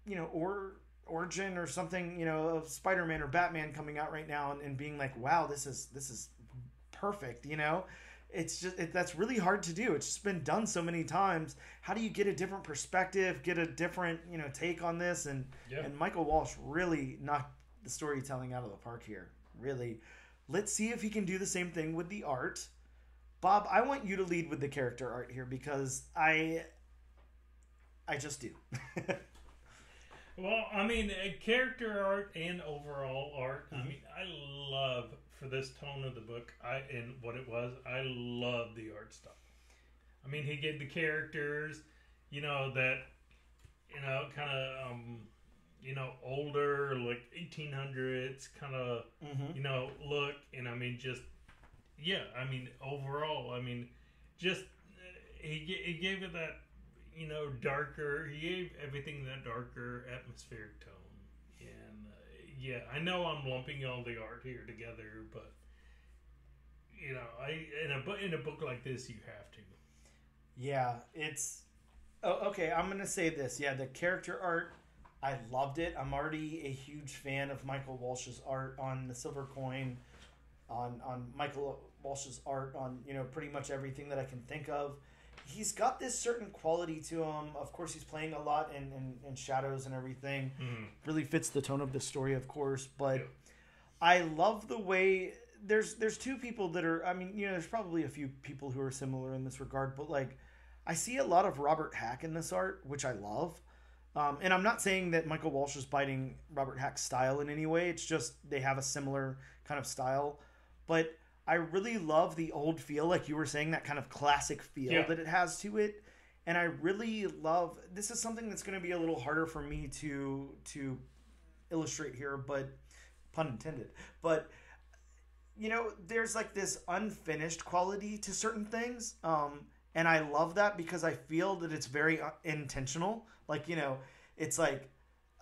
you know, or origin or something, you know, of Spider-Man or Batman coming out right now and, and being like, wow, this is this is perfect, you know it's just it, that's really hard to do it's just been done so many times how do you get a different perspective get a different you know take on this and Yeah. and michael walsh really knocked the storytelling out of the park here really let's see if he can do the same thing with the art bob i want you to lead with the character art here because i i just do Well, I mean, uh, character art and overall art. I Mhm. mean, I love for this tone of the book. I and what it was. I love the art stuff. I mean, he gave the characters, you know, that, you know, kind of, um, you know, older, like eighteen hundreds, kind of, mm-hmm. you know, look. And I mean, just yeah. I mean, overall, I mean, just uh, he he gave it that you know, darker. He gave everything that darker atmospheric tone. And uh, yeah, I know I'm lumping all the art here together, but you know, I in a book in a book like this, you have to. Yeah, it's oh, okay. I'm gonna say this. Yeah, the character art, I loved it. I'm already a huge fan of Michael Walsh's art on the Silver Coin, on on Michael Walsh's art on you know pretty much everything that I can think of. He's got this certain quality to him. Of course, he's playing a lot in, in, in shadows and everything. Mm. Really fits the tone of the story, of course. But Yeah. I love the way there's there's two people that are. I mean, you know, there's probably a few people who are similar in this regard, but like I see a lot of Robert Hack in this art, which I love. Um, and I'm not saying that Michael Walsh is biting Robert Hack's style in any way. It's just they have a similar kind of style. But I really love the old feel, like you were saying, that kind of classic feel Yeah. that it has to it. And I really love this is something that's going to be a little harder for me to to illustrate here, but pun intended. But you know, there's like this unfinished quality to certain things. Um, and I love that because I feel that it's very uh, intentional. Like, you know, it's like,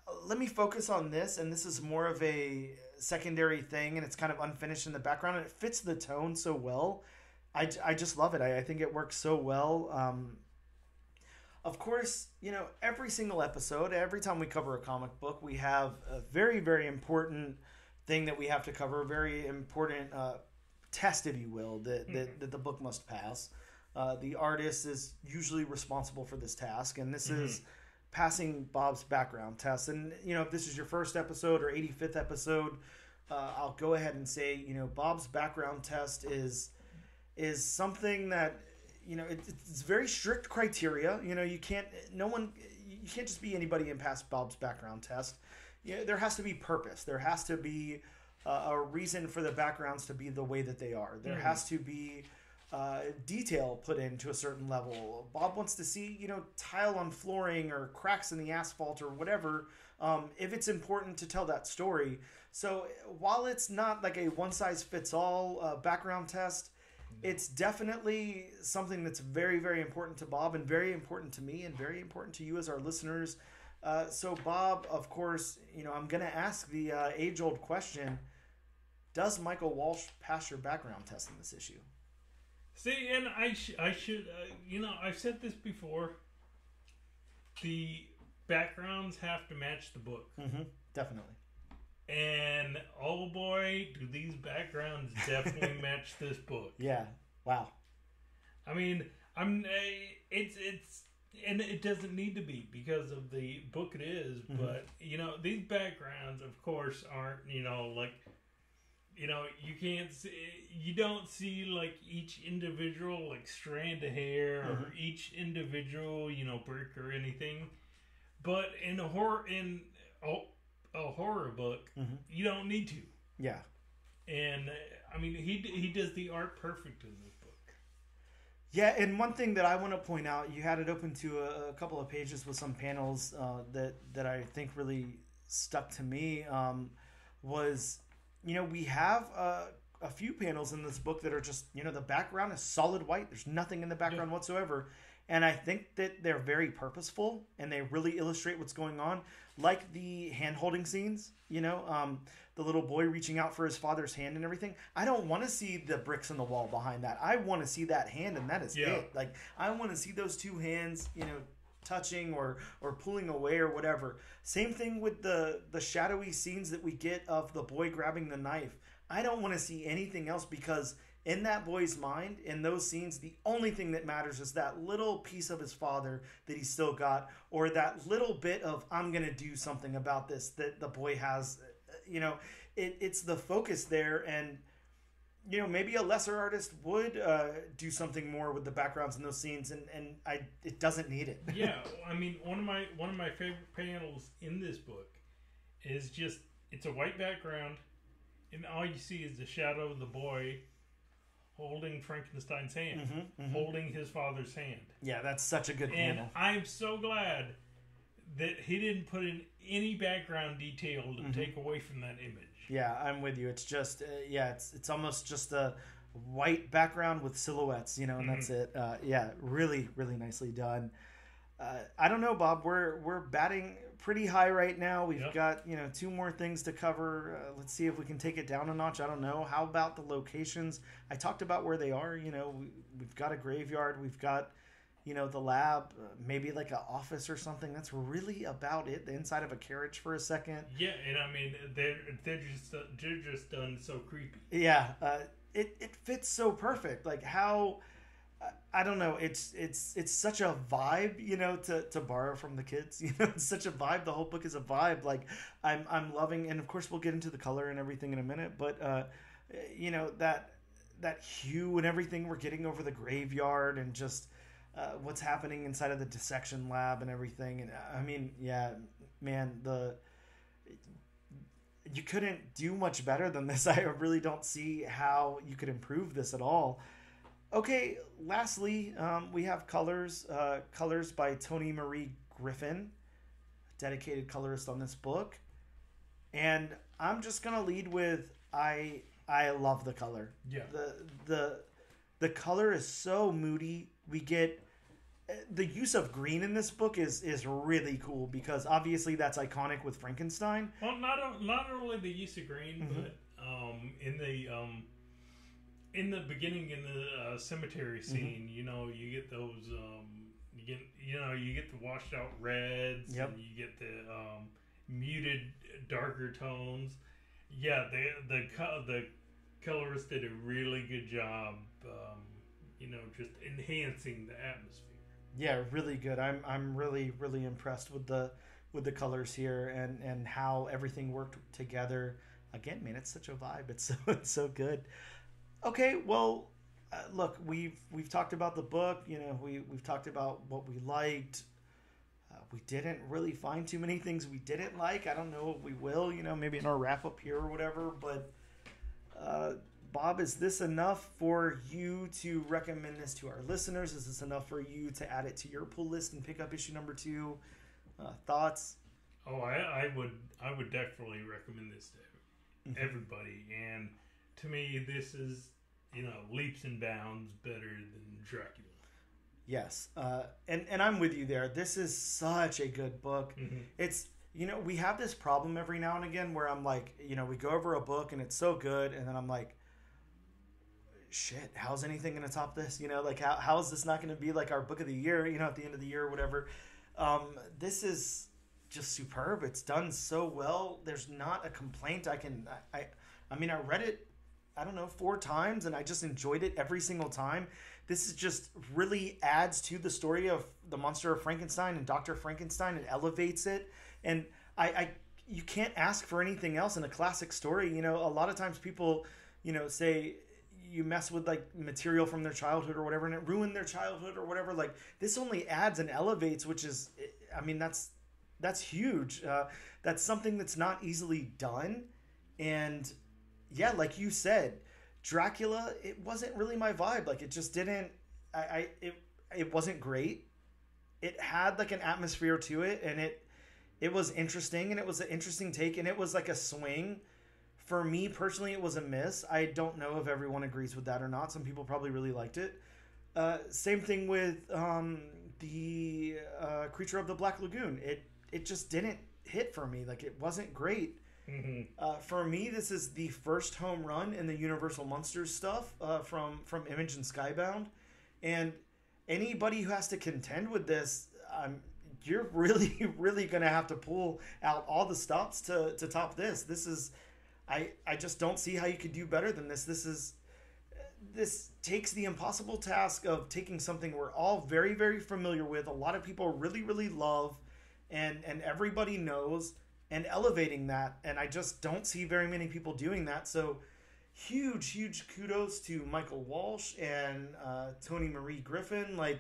uh, let me focus on this, and this is more of a secondary thing, and it's kind of unfinished in the background, and it fits the tone so well. I, I just love it. I, I think it works so well. Um, of course, you know, every single episode, every time we cover a comic book, we have a very, very important thing that we have to cover, a very important uh, test, if you will, that, that, that the book must pass. Uh, the artist is usually responsible for this task, and this is passing Bob's background test. And, you know, if this is your first episode or 85th episode, uh, I'll go ahead and say, you know, Bob's background test is is something that you know it, it's very strict criteria. You know, you can't no one you can't just be anybody and pass Bob's background test. You know, there has to be purpose. There has to be uh, a reason for the backgrounds to be the way that they are. There Mhm. has to be uh, detail put into a certain level. Bob wants to see, you know, tile on flooring or cracks in the asphalt or whatever, um, if it's important to tell that story. So while it's not like a one size fits all uh, background test, it's definitely something that's very, very important to Bob and very important to me and very important to you as our listeners. Uh, so, Bob, of course, you know, I'm going to ask the uh, age old question Does Michael Walsh pass your background test in this issue? See, and I sh- I should uh, you know I've said this before. The backgrounds have to match the book, Mm-hmm. Definitely. and oh boy, do these backgrounds definitely match this book. Yeah. Wow. I mean, I'm uh, it's it's and it doesn't need to be because of the book it is, Mhm. but you know these backgrounds, of course, aren't you know like you know, you can't see, you don't see like each individual like strand of hair or Mhm. each individual, you know, brick or anything. But in a horror in a, a horror book, Mhm. you don't need to. Yeah. And I mean, he he does the art perfect in this book. Yeah, and one thing that I want to point out, you had it open to a, a couple of pages with some panels uh, that that I think really stuck to me. Um, was you know we have uh, a few panels in this book that are just you know the background is solid white. There's nothing in the background whatsoever, and I think that they're very purposeful and they really illustrate what's going on, like the hand holding scenes. You know, um, the little boy reaching out for his father's hand and everything. I don't want to see the bricks in the wall behind that. I want to see that hand, and that is Yeah. it. Like I want to see those two hands, you know, touching or or pulling away or whatever. Same thing with the the shadowy scenes that we get of the boy grabbing the knife. I don't want to see anything else because in that boy's mind, in those scenes, the only thing that matters is that little piece of his father that he still got, or that little bit of I'm gonna do something about this that the boy has. You know, it, it's the focus there, and you know maybe a lesser artist would uh, do something more with the backgrounds in those scenes, and and I it doesn't need it. yeah, I mean, one of my one of my favorite panels in this book is just it's a white background, and all you see is the shadow of the boy holding Frankenstein's hand, Mhm, mhm. holding his father's hand. Yeah, that's such a good And panel. I'm so glad that he didn't put in any background detail to Mm-hmm. take away from that image. Yeah, I'm with you. It's just uh, yeah, it's it's almost just a white background with silhouettes, you know, and that's it. Uh, yeah, really, really nicely done. Uh, I don't know, Bob. We're we're batting pretty high right now. We've Yep. got you know two more things to cover. Uh, let's see if we can take it down a notch. I don't know. How about the locations? I talked about where they are. You know, we, we've got a graveyard. We've got you know the lab, uh, maybe like an office or something. That's really about it. The inside of a carriage for a second. Yeah, and I mean they're they're just they're just done so creepy. Yeah, uh, it it fits so perfect. Like how I- I don't know. It's it's it's such a vibe, you know, to, to borrow from the kids. You know, it's such a vibe. The whole book is a vibe. Like I'm I'm loving, and of course we'll get into the color and everything in a minute. But uh, you know that that hue and everything we're getting over the graveyard and just uh, what's happening inside of the dissection lab and everything. And uh, I mean, yeah, man, the you couldn't do much better than this. I really don't see how you could improve this at all. Okay, lastly, um, we have colors. Uh, colors by Toni Marie Griffin, dedicated colorist on this book. And I'm just gonna lead with I I love the color. Yeah. The the the color is so moody. We get uh, the use of green in this book is is really cool because obviously that's iconic with Frankenstein. Well, not not only the use of green, Mhm. but um, in the um, in the beginning in the uh, cemetery Mm-hmm. scene, you know, you get those um, you get you know you get the washed out reds, Yep. and you get the um, muted darker tones. Yeah, the the the colorist did a really good job. You know, just enhancing the atmosphere. Yeah, really good. I'm I'm really really impressed with the with the colors here and and how everything worked together. Again, man, it's such a vibe. It's so it's so good. Okay, well, uh, look, we've we've talked about the book. You know, we we've talked about what we liked. Uh, we didn't really find too many things we didn't like. I don't know what we will. You know, maybe in our wrap up here or whatever. But uh, Bob, is this enough for you to recommend this to our listeners? Is this enough for you to add it to your pull list and pick up issue number two? Uh, thoughts? Oh, I, I would I would definitely recommend this to everybody. And to me, this is you know leaps and bounds better than Dracula. Yes, uh, and and I'm with you there. This is such a good book. Mhm. It's you know we have this problem every now and again where I'm like you know we go over a book and it's so good and then I'm like shit how's anything going to top this? You know like how, how is this not going to be like our book of the year you know at the end of the year or whatever? Um, this is just superb. It's done so well. There's not a complaint. I can I, I i mean i read it i don't know four times and i just enjoyed it every single time. This is just really adds to the story of the monster of frankenstein and dr frankenstein. And elevates it. And i i you can't ask for anything else in a classic story. You know, a lot of times people, you know, say you mess with like material from their childhood or whatever and it ruined their childhood or whatever like this only adds and elevates which is i mean that's that's huge. Uh, that's something that's not easily done. And yeah like you said dracula it wasn't really my vibe. Like it just didn't i, I it, it wasn't great. It had like an atmosphere to it and it it was interesting and it was an interesting take and it was like a swing for me personally, it was a miss. I don't know if everyone agrees with that or not. Some people probably really liked it. Uh, same thing with um, the uh, Creature of the Black Lagoon. It it just didn't hit for me. Like it wasn't great. Mm-hmm. Uh, for me, this is the first home run in the Universal Monsters stuff uh, from from Image and Skybound, and anybody who has to contend with this, um, you're really really going to have to pull out all the stops to to top this. This is I I just don't see how you could do better than this. This is this takes the impossible task of taking something we're all very very familiar with, a lot of people really really love and and everybody knows and elevating that and I just don't see very many people doing that. So huge huge kudos to Michael Walsh and uh, Toni Marie Griffin like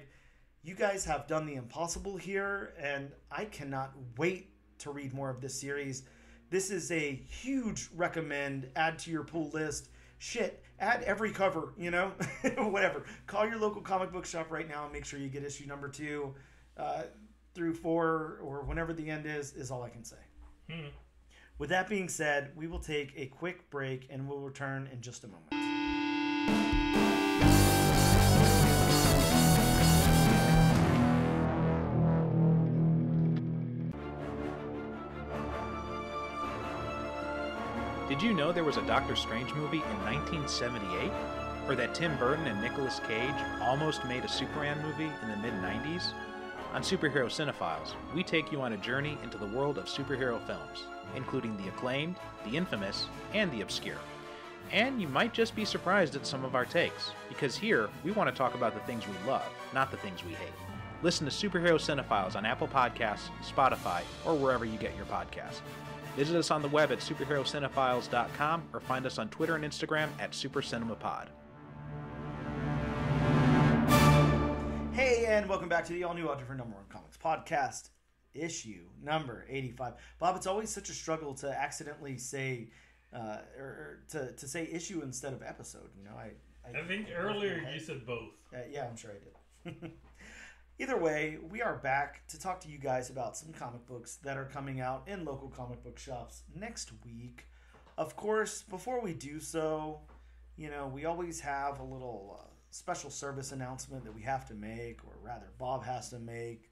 you guys have done the impossible here and I cannot wait to read more of this series. This is a huge recommend. Add to your pull list. Shit, add every cover, you know? Whatever. Call your local comic book shop right now and make sure you get issue number two uh, through four or whenever the end is, is all I can say. Hmm. With that being said, we will take a quick break and we'll return in just a moment. Did you know there was a Doctor Strange movie in 1978? Or that Tim Burton and Nicolas Cage almost made a Superman movie in the mid 90s? On Superhero Cinephiles, we take you on a journey into the world of superhero films, including the acclaimed, the infamous, and the obscure. And you might just be surprised at some of our takes, because here we want to talk about the things we love, not the things we hate. Listen to Superhero Cinephiles on Apple Podcasts, Spotify, or wherever you get your podcasts. Visit us on the web at superherocinephiles.com or find us on Twitter and Instagram at SuperCinemaPod. Hey, and welcome back to the all new Out for Number One Comics podcast, issue number 85. Bob, it's always such a struggle to accidentally say, uh, or, or, to, to say issue instead of episode. You know, I. I, I think I earlier you said both. Uh, yeah, I'm sure I did. Either way, we are back to talk to you guys about some comic books that are coming out in local comic book shops next week. Of course, before we do so, you know, we always have a little uh, special service announcement that we have to make, or rather, Bob has to make.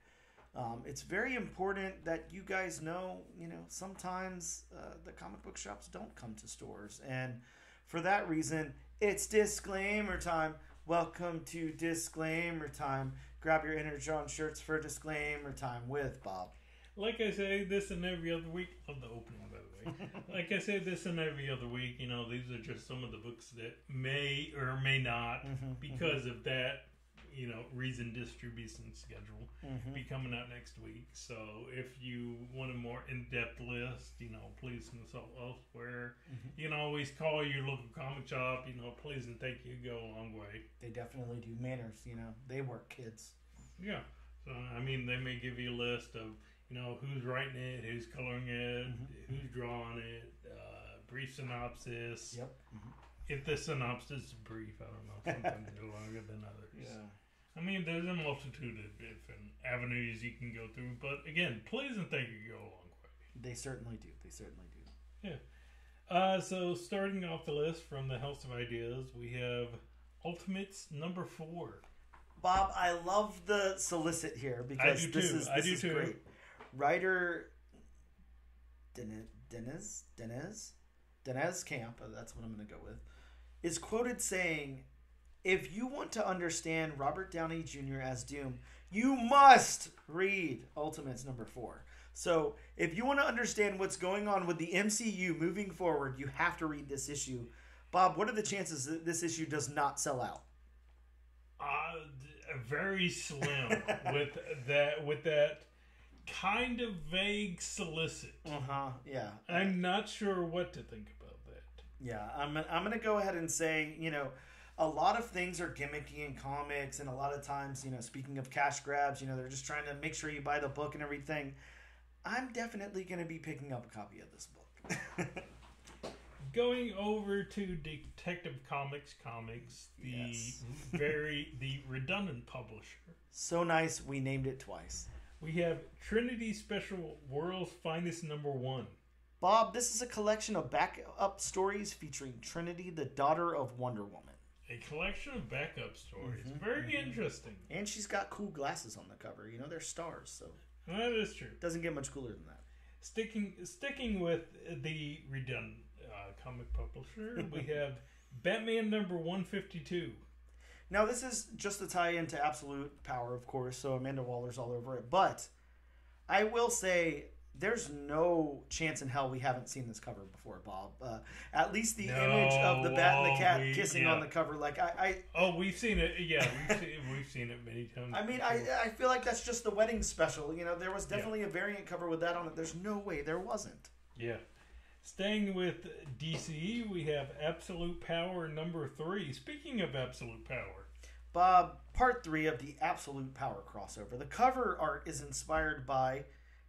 Um, it's very important that you guys know, you know, sometimes uh, the comic book shops don't come to stores. And for that reason, it's disclaimer time. Welcome to disclaimer time grab your Energon shirts for disclaimer time with Bob. Like I say, this and every other week. Love the opening, by the way. like I say, this and every other week. You know, these are just some of the books that may or may not, mm-hmm, mm-hmm. because mm-hmm. of that, you know, reason distribution schedule mm-hmm. be coming out next week. So if you want a more in depth list, you know, please consult elsewhere. Mm-hmm. You can always call your local comic shop. You know, please and thank you go a long way. They definitely do. Manners, you know, they work kids. Yeah. So I mean, they may give you a list of you know who's writing it, who's coloring it, mm-hmm. who's drawing it, uh, brief synopsis. Yep. Mm-hmm. If the synopsis is brief, I don't know. Sometimes they're longer than others. Yeah. I mean, there's a multitude of different avenues you can go through, but again, please and thank you go a long way. They certainly do. They certainly do. Yeah. Uh, so starting off the list from the House of Ideas, we have Ultimates number four. Bob, I love the solicit here because this too. is this is too. great. Writer Deniz Deniz Deniz Deniz Camp, uh, that's what I'm going to go with, is quoted saying, "If you want to understand Robert Downey Jr. as Doom, you must read Ultimates number four. So, if you want to understand what's going on with the MCU moving forward, you have to read this issue. Bob, what are the chances that this issue does not sell out? Uh, very slim with that with that kind of vague solicit. Uh huh. Yeah. I'm not sure what to think about that. Yeah, I'm, I'm going to go ahead and say, you know, a lot of things are gimmicky in comics, and a lot of times, you know, speaking of cash grabs, you know, they're just trying to make sure you buy the book and everything. I'm definitely going to be picking up a copy of this book. Going over to Detective Comics Comics, the Yes. very the redundant publisher. so nice, we named it twice. We have Trinity Special World's Finest Number One. Bob, this is a collection of backup stories featuring Trinity, the daughter of Wonder Woman. A collection of backup stories. Mm-hmm, Very interesting. And she's got cool glasses on the cover. You know, they're stars, so That is true. doesn't get much cooler than that. Sticking sticking with the redundant uh, comic publisher, we have Batman number one fifty two. Now, this is just a tie into Absolute Power, of course, so Amanda Waller's all over it. But I will say there's no chance in hell we haven't seen this cover before, Bob. Uh, at least the No, image of the bat and the cat we- kissing yeah. on the cover, like I, Oh, we've seen it. Yeah, we've seen, we've seen it many times. I, I mean, I, before. I feel like that's just the wedding special. You know, there was definitely a variant cover with that on it. There's no way there wasn't. yeah. Staying with DC, we have Absolute Power number three. Speaking of Absolute Power, Bob, part three of the Absolute Power crossover. The cover art is inspired by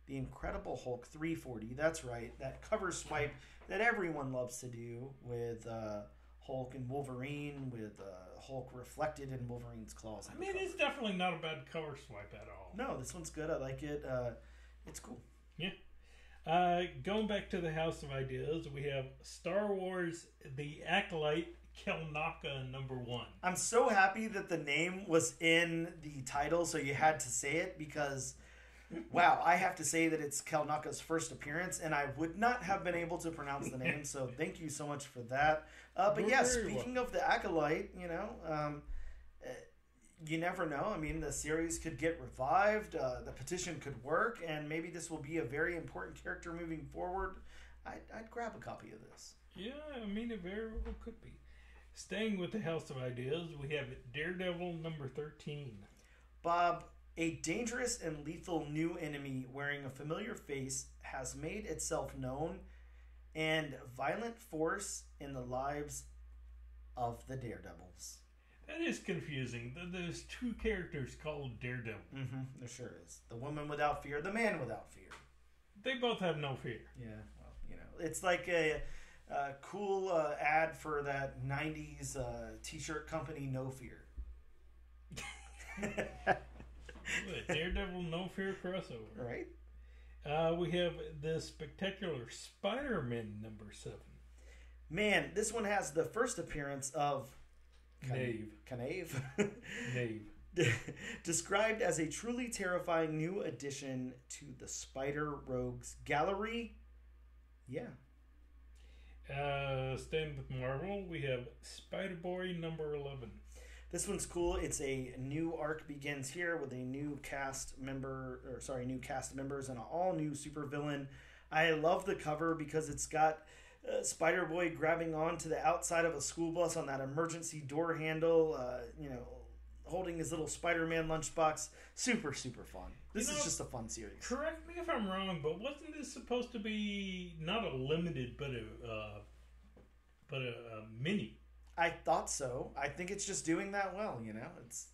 the Incredible Hulk 340. That's right, that cover swipe that everyone loves to do with uh, Hulk and Wolverine, with uh, Hulk reflected in Wolverine's claws. I mean, it's definitely not a bad cover swipe at all. no, this one's good. I like it. Uh, it's cool. Yeah. Uh, going back to the House of Ideas, we have Star Wars: The Acolyte Kelnacca number one. I'm so happy that the name was in the title, so you had to say it because, wow, I have to say that it's Kelnacca's first appearance, and I would not have been able to pronounce the name. So thank you so much for that. Uh, but yeah, speaking of the acolyte, you know, um, uh, you never know. I mean, the series could get revived, uh, the petition could work, and maybe this will be a very important character moving forward. I'd, I'd grab a copy of this. Yeah, I mean, it very well could be. Staying with the House of Ideas, we have Daredevil number 13. Bob, a dangerous and lethal new enemy wearing a familiar face has made itself known and violent force in the lives of the Daredevils. That is confusing. Th- There's two characters called Daredevil. Mm-hmm, there sure is. The woman without fear, the man without fear. They both have no fear. Yeah, well, you know, it's like a, a cool uh, ad for that 90s uh, t shirt company, No Fear. Daredevil No Fear crossover. right? Uh, we have the spectacular Spider-Man number seven. Man, this one has the first appearance of Knave. Knave. Knave. Described as a truly terrifying new addition to the Spider Rogues gallery. Yeah. Uh, staying with Marvel, we have Spider-Boy number 11. This one's cool. It's a new arc begins here with a new cast member, or sorry, new cast members and an all new supervillain. I love the cover because it's got uh, Spider Boy grabbing onto the outside of a school bus on that emergency door handle. Uh, you know, holding his little Spider Man lunchbox. Super, super fun. This You is know, just a fun series. Correct me if I'm wrong, but wasn't this supposed to be not a limited, but a uh, but a, a mini? I thought so. I think it's just doing that well. You know, it's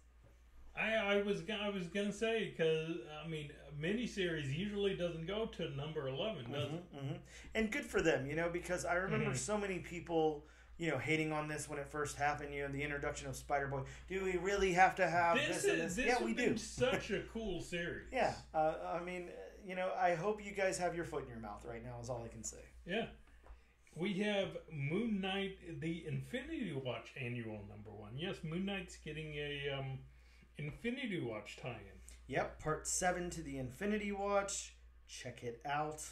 I, I was I was gonna say because I mean a miniseries usually doesn't go to number eleven, does it? hmm And good for them, you know, because I remember Mhm. so many people, you know, hating on this when it first happened. You know, the introduction of Spider Boy. Do we really have to have This this, and is this? this yeah, we do. such a cool series. Yeah, uh, I mean, you know, I hope you guys have your foot in your mouth right now. Is all I can say. Yeah. We have Moon Knight, the Infinity Watch annual number one. Yes, Moon Knight's getting a um, Infinity Watch tie-in. Yep, part seven to the Infinity Watch. Check it out.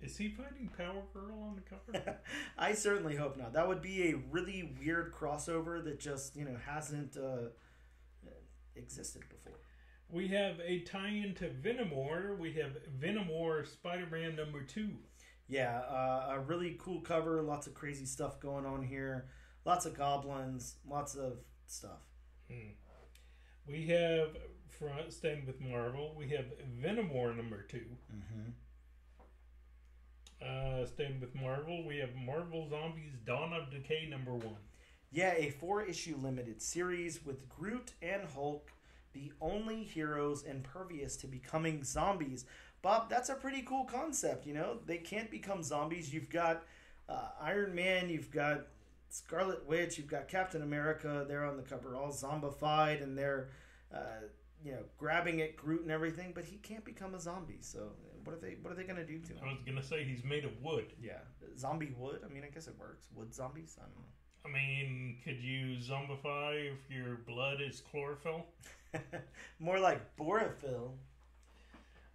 Is he fighting Power Girl on the cover? I certainly hope not. That would be a really weird crossover that just you know hasn't uh, existed before. we have a tie-in to Venom War. We have Venom War Spider-Man number two. Yeah, uh, a really cool cover. Lots of crazy stuff going on here. Lots of goblins. Lots of stuff. Hmm. We have front, staying with Marvel, we have Venom War number 2 Mm-hmm. Uh, staying with Marvel, we have Marvel Zombies Dawn of Decay number one. Yeah, a four issue limited series with Groot and Hulk, the only heroes impervious to becoming zombies. Bob, that's a pretty cool concept, you know? They can't become zombies. You've got uh, Iron Man, you've got Scarlet Witch, you've got Captain America, they're on the cover, all zombified, and they're, uh, you know, grabbing at Groot and everything, but he can't become a zombie. So what are they? What are they gonna do to him? I was gonna say he's made of wood. Yeah, zombie wood. I mean, I guess it works. Wood zombies. I don't know. I mean, could you zombify if your blood is chlorophyll? More like Borophyll.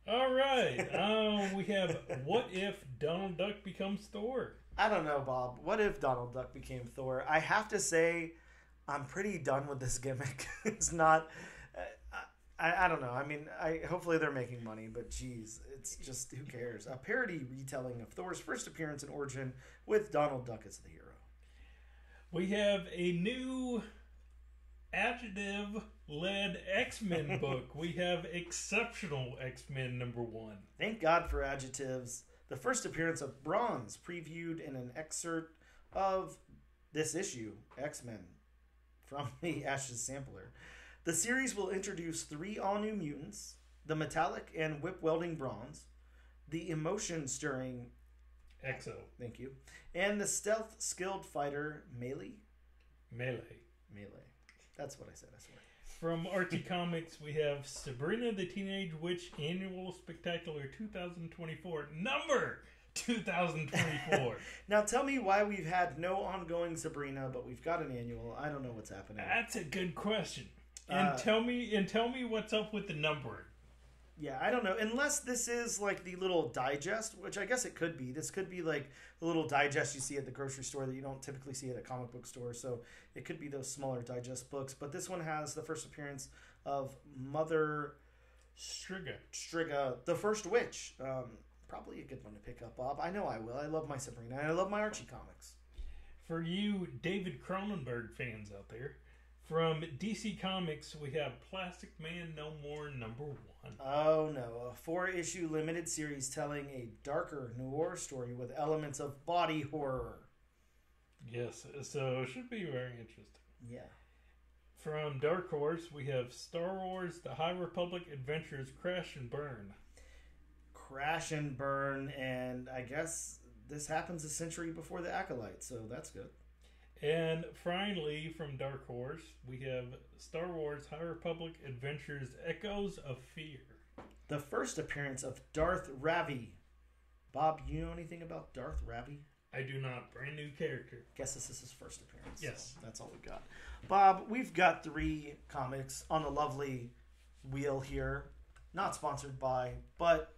All right. um, we have what if Donald Duck becomes Thor? I don't know, Bob. What if Donald Duck became Thor? I have to say, I'm pretty done with this gimmick. it's not. uh, I, I don't know. I mean, I hopefully they're making money, but geez, it's just who cares? A parody retelling of Thor's first appearance and origin with Donald Duck as the hero. We have a new adjective led X Men book. We have Exceptional X Men number one. Thank God for adjectives. The first appearance of Bronze, previewed in an excerpt of this issue, X Men, from the Ashes Sampler. The series will introduce three all new mutants the metallic and whip welding bronze, the emotion stirring, Axo. thank you, and the stealth skilled fighter Melee. Melee. Melee. That's what I said, I swear. From Archie Comics, we have Sabrina the Teenage Witch Annual Spectacular 2024, number 2024. Now tell me why we've had no ongoing Sabrina, but we've got an annual. I don't know what's happening. That's a good question. And Uh, tell me and tell me what's up with the numbering. Yeah, I don't know. Unless this is like the little digest, which I guess it could be. This could be like the little digest you see at the grocery store that you don't typically see at a comic book store. So it could be those smaller digest books. But this one has the first appearance of Mother Striga. Striga, the first witch. Um, probably a good one to pick up, Bob. I know I will. I love my Sabrina. and I love my Archie comics. For you David Cronenberg fans out there, from DC Comics, we have Plastic Man No More number one. Oh no, a four issue limited series telling a darker noir story with elements of body horror. Yes, so it should be very interesting. Yeah. From Dark Horse, we have Star Wars The High Republic Adventures Crash and Burn. crash and burn, and I guess this happens a century before the Acolyte, so that's good. And finally, from Dark Horse, we have Star Wars High Republic Adventures Echoes of Fear. The first appearance of Darth Ravi. Bob, you know anything about Darth Ravi? I do not. Brand new character. Guess this is his first appearance. Yes. So that's all we've got. Bob, we've got three comics on the lovely wheel here. Not sponsored by, but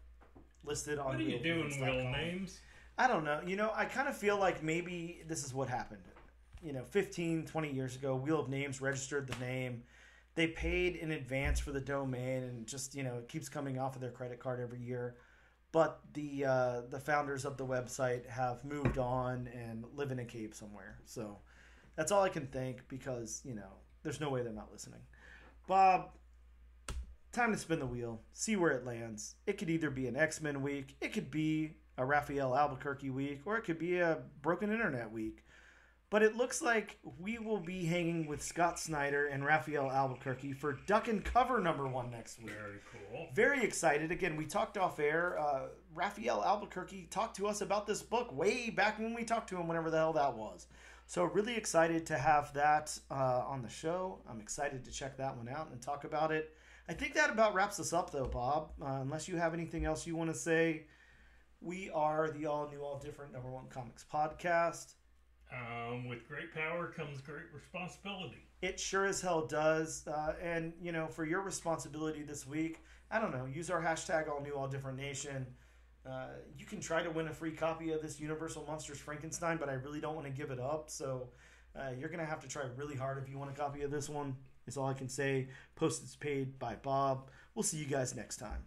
listed on What are you doing. Will Names? I don't know. You know, I kind of feel like maybe this is what happened. You know, 15, 20 years ago, Wheel of Names registered the name. They paid in advance for the domain and just, you know, it keeps coming off of their credit card every year. But the uh, the founders of the website have moved on and live in a cave somewhere. So that's all I can think because, you know, there's no way they're not listening. Bob, time to spin the wheel, see where it lands. It could either be an X Men week, it could be a Rafael Albuquerque week, or it could be a broken internet week. But it looks like we will be hanging with Scott Snyder and Rafael Albuquerque for Duck and Cover number one next week. Very cool. Very excited. Again, we talked off air. Uh, Rafael Albuquerque talked to us about this book way back when we talked to him, whenever the hell that was. So, really excited to have that uh, on the show. I'm excited to check that one out and talk about it. I think that about wraps us up, though, Bob. Uh, unless you have anything else you want to say, we are the All New, All Different Number One Comics podcast. Um, with great power comes great responsibility. It sure as hell does. Uh, and, you know, for your responsibility this week, I don't know, use our hashtag all new, all different nation. Uh, you can try to win a free copy of this Universal Monsters Frankenstein, but I really don't want to give it up. So uh, you're going to have to try really hard if you want a copy of this one. Is all I can say. Postage paid by Bob. We'll see you guys next time.